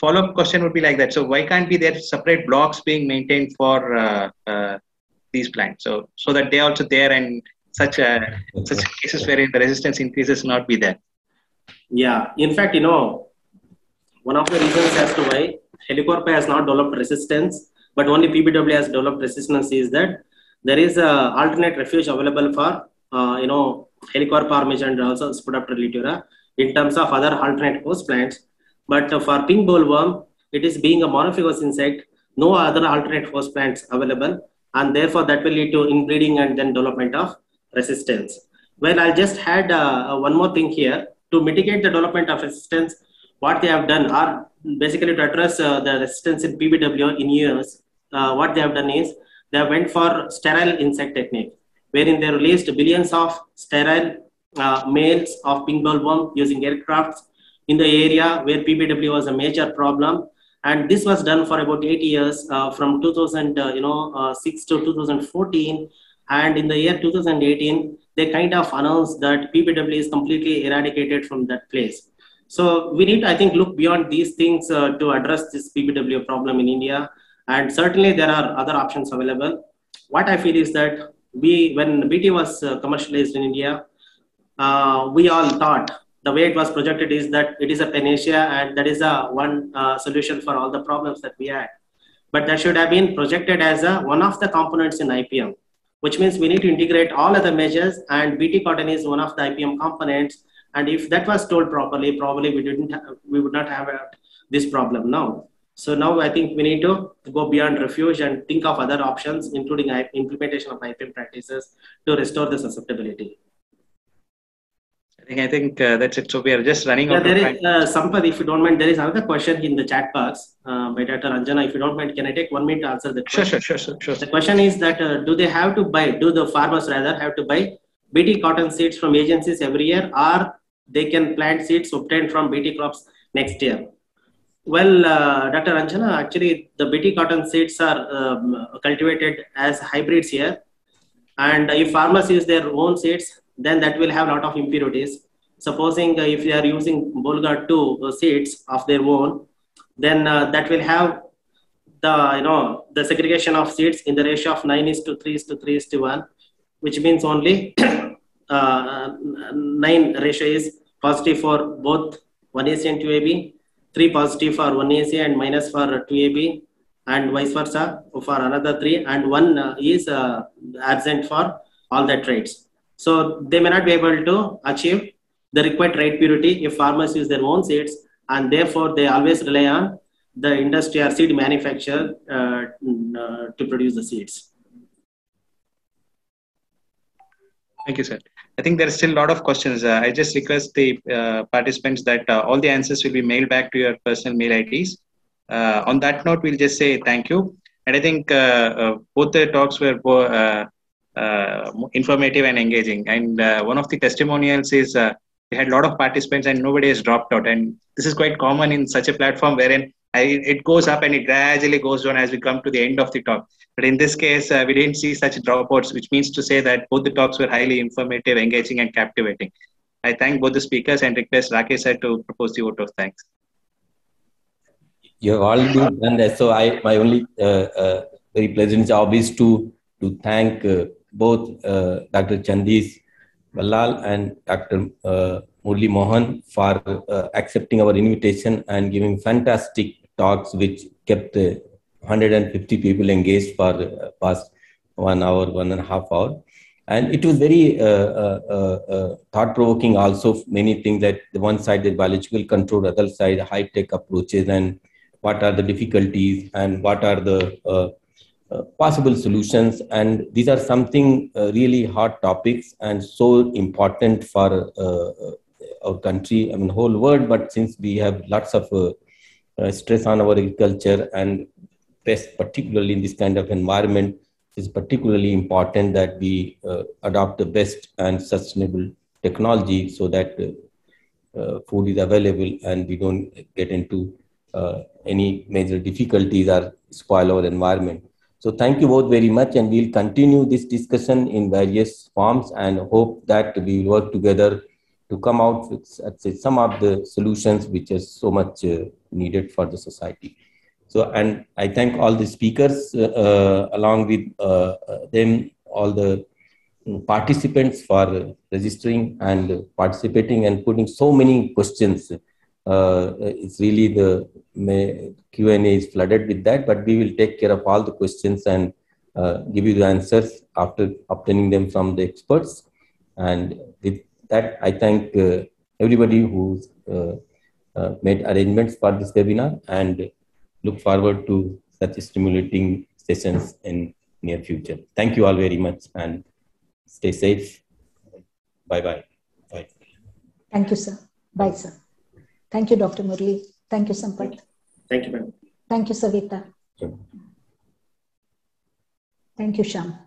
follow-up question would be like that. So why can't be there separate blocks being maintained for uh, uh, these plants? So so that they are also there and such a, such cases where the resistance increases not be there. Yeah, in fact, you know, one of the reasons as to why Helicoverpa has not developed resistance, but only PBW has developed resistance is that there is a alternate refuge available for uh, you know Helicoverpa armiger and also Spodoptera litura in terms of other alternate host plants. But for pink bollworm, it is being a monophagous insect, no other alternate host plants available, and therefore that will lead to inbreeding and then development of resistance. Well, I'll just add uh, one more thing here. To mitigate the development of resistance, what they have done are basically to address uh, the resistance in PBW in years. Uh, what they have done is they went for sterile insect technique, wherein they released billions of sterile uh, males of pink bollworm using aircrafts in the area where PBW was a major problem. And this was done for about eight years, uh, from 2000, uh, you know, uh, six to 2014. And in the year 2018, they kind of announced that PBW is completely eradicated from that place. So we need, I think, look beyond these things uh, to address this PBW problem in India. And certainly there are other options available. What I feel is that we, when BT was uh, commercialized in India, uh, we all thought the way it was projected is that it is a panacea and that is a one uh, solution for all the problems that we had. But that should have been projected as a one of the components in IPM. which means we need to integrate all other measures and BT cotton is one of the IPM components. And if that was told properly, probably we didn't, have, we would not have this problem now. So now I think we need to go beyond refuge and think of other options, including implementation of IPM practices to restore the susceptibility. I think uh, that's it. So we are just running yeah, out there of is, uh, Sampath, if you don't mind, there is another question in the chat box uh, by Dr. Anjana. If you don't mind, can I take one minute to answer the question? Sure, sure, sure, sure. The question is that uh, do they have to buy, do the farmers rather have to buy BT cotton seeds from agencies every year or they can plant seeds obtained from BT crops next year? Well, uh, Dr. Anjana, actually the BT cotton seeds are um, cultivated as hybrids here. And if farmers use their own seeds, then that will have a lot of impurities. Supposing uh, if they are using Bollgard 2 uh, seeds of their own, then uh, that will have the, you know, the segregation of seeds in the ratio of 9 is to 3 is to 3 is to 1, which means only uh, 9 ratio is positive for both 1AC and 2AB, 3 positive for 1AC and minus for 2AB, and vice versa for another 3, and 1 uh, is absent for all the traits. So they may not be able to achieve the required trait purity if farmers use their own seeds, and therefore they always rely on the industry or seed manufacturer uh, uh, to produce the seeds. Thank you, sir. I think there are still a lot of questions. Uh, I just request the uh, participants that uh, all the answers will be mailed back to your personal mail IDs. Uh, on that note, we'll just say thank you. And I think both the talks were uh, informative and engaging. And uh, one of the testimonials is uh, we had a lot of participants and nobody has dropped out. And this is quite common in such a platform wherein I, it goes up and it gradually goes down as we come to the end of the talk. But in this case, uh, we didn't see such dropouts, which means to say that both the talks were highly informative, engaging, and captivating. I thank both the speakers and request Rakesh sir to propose the vote of thanks. You have already done that, so I my only uh, uh, very pleasant job is to to thank both uh, Dr. Chandish Ballal and Dr. Uh, Murli Mohan for uh, accepting our invitation and giving fantastic talks, which kept 150 people engaged for the past one hour, one and a half hour. And it was very uh, uh, uh, thought-provoking also, many things that the one side is biological control, the other side high-tech approaches and what are the difficulties and what are the uh, possible solutions and these are something uh, really hot topics and so important for uh, our country i mean whole world but since we have lots of stress on our agriculture and best particularly in this kind of environment it's particularly important that we uh, adopt the best and sustainable technology so that uh, food is available and we don't get into uh, any major difficulties or spoil our environment. So thank you both very much and we'll continue this discussion in various forms and hope that we will work together to come out with some of the solutions which are so much uh, needed for the society. So, and I thank all the speakers uh, uh along with uh, uh, them, all the participants for registering and participating and putting so many questions uh, it's really the Q&A is flooded with that, but we will take care of all the questions and uh, give you the answers after obtaining them from the experts. And with that, I thank uh, everybody who's uh, uh, made arrangements for this webinar and look forward to such stimulating sessions in near future. Thank you all very much and stay safe. Bye-bye. Bye. Thank you, sir. Bye, sir. Thank you, Dr. Murli. Thank you, Sampath. Thank you, ma'am. Thank you, Savita. Thank you, Sham.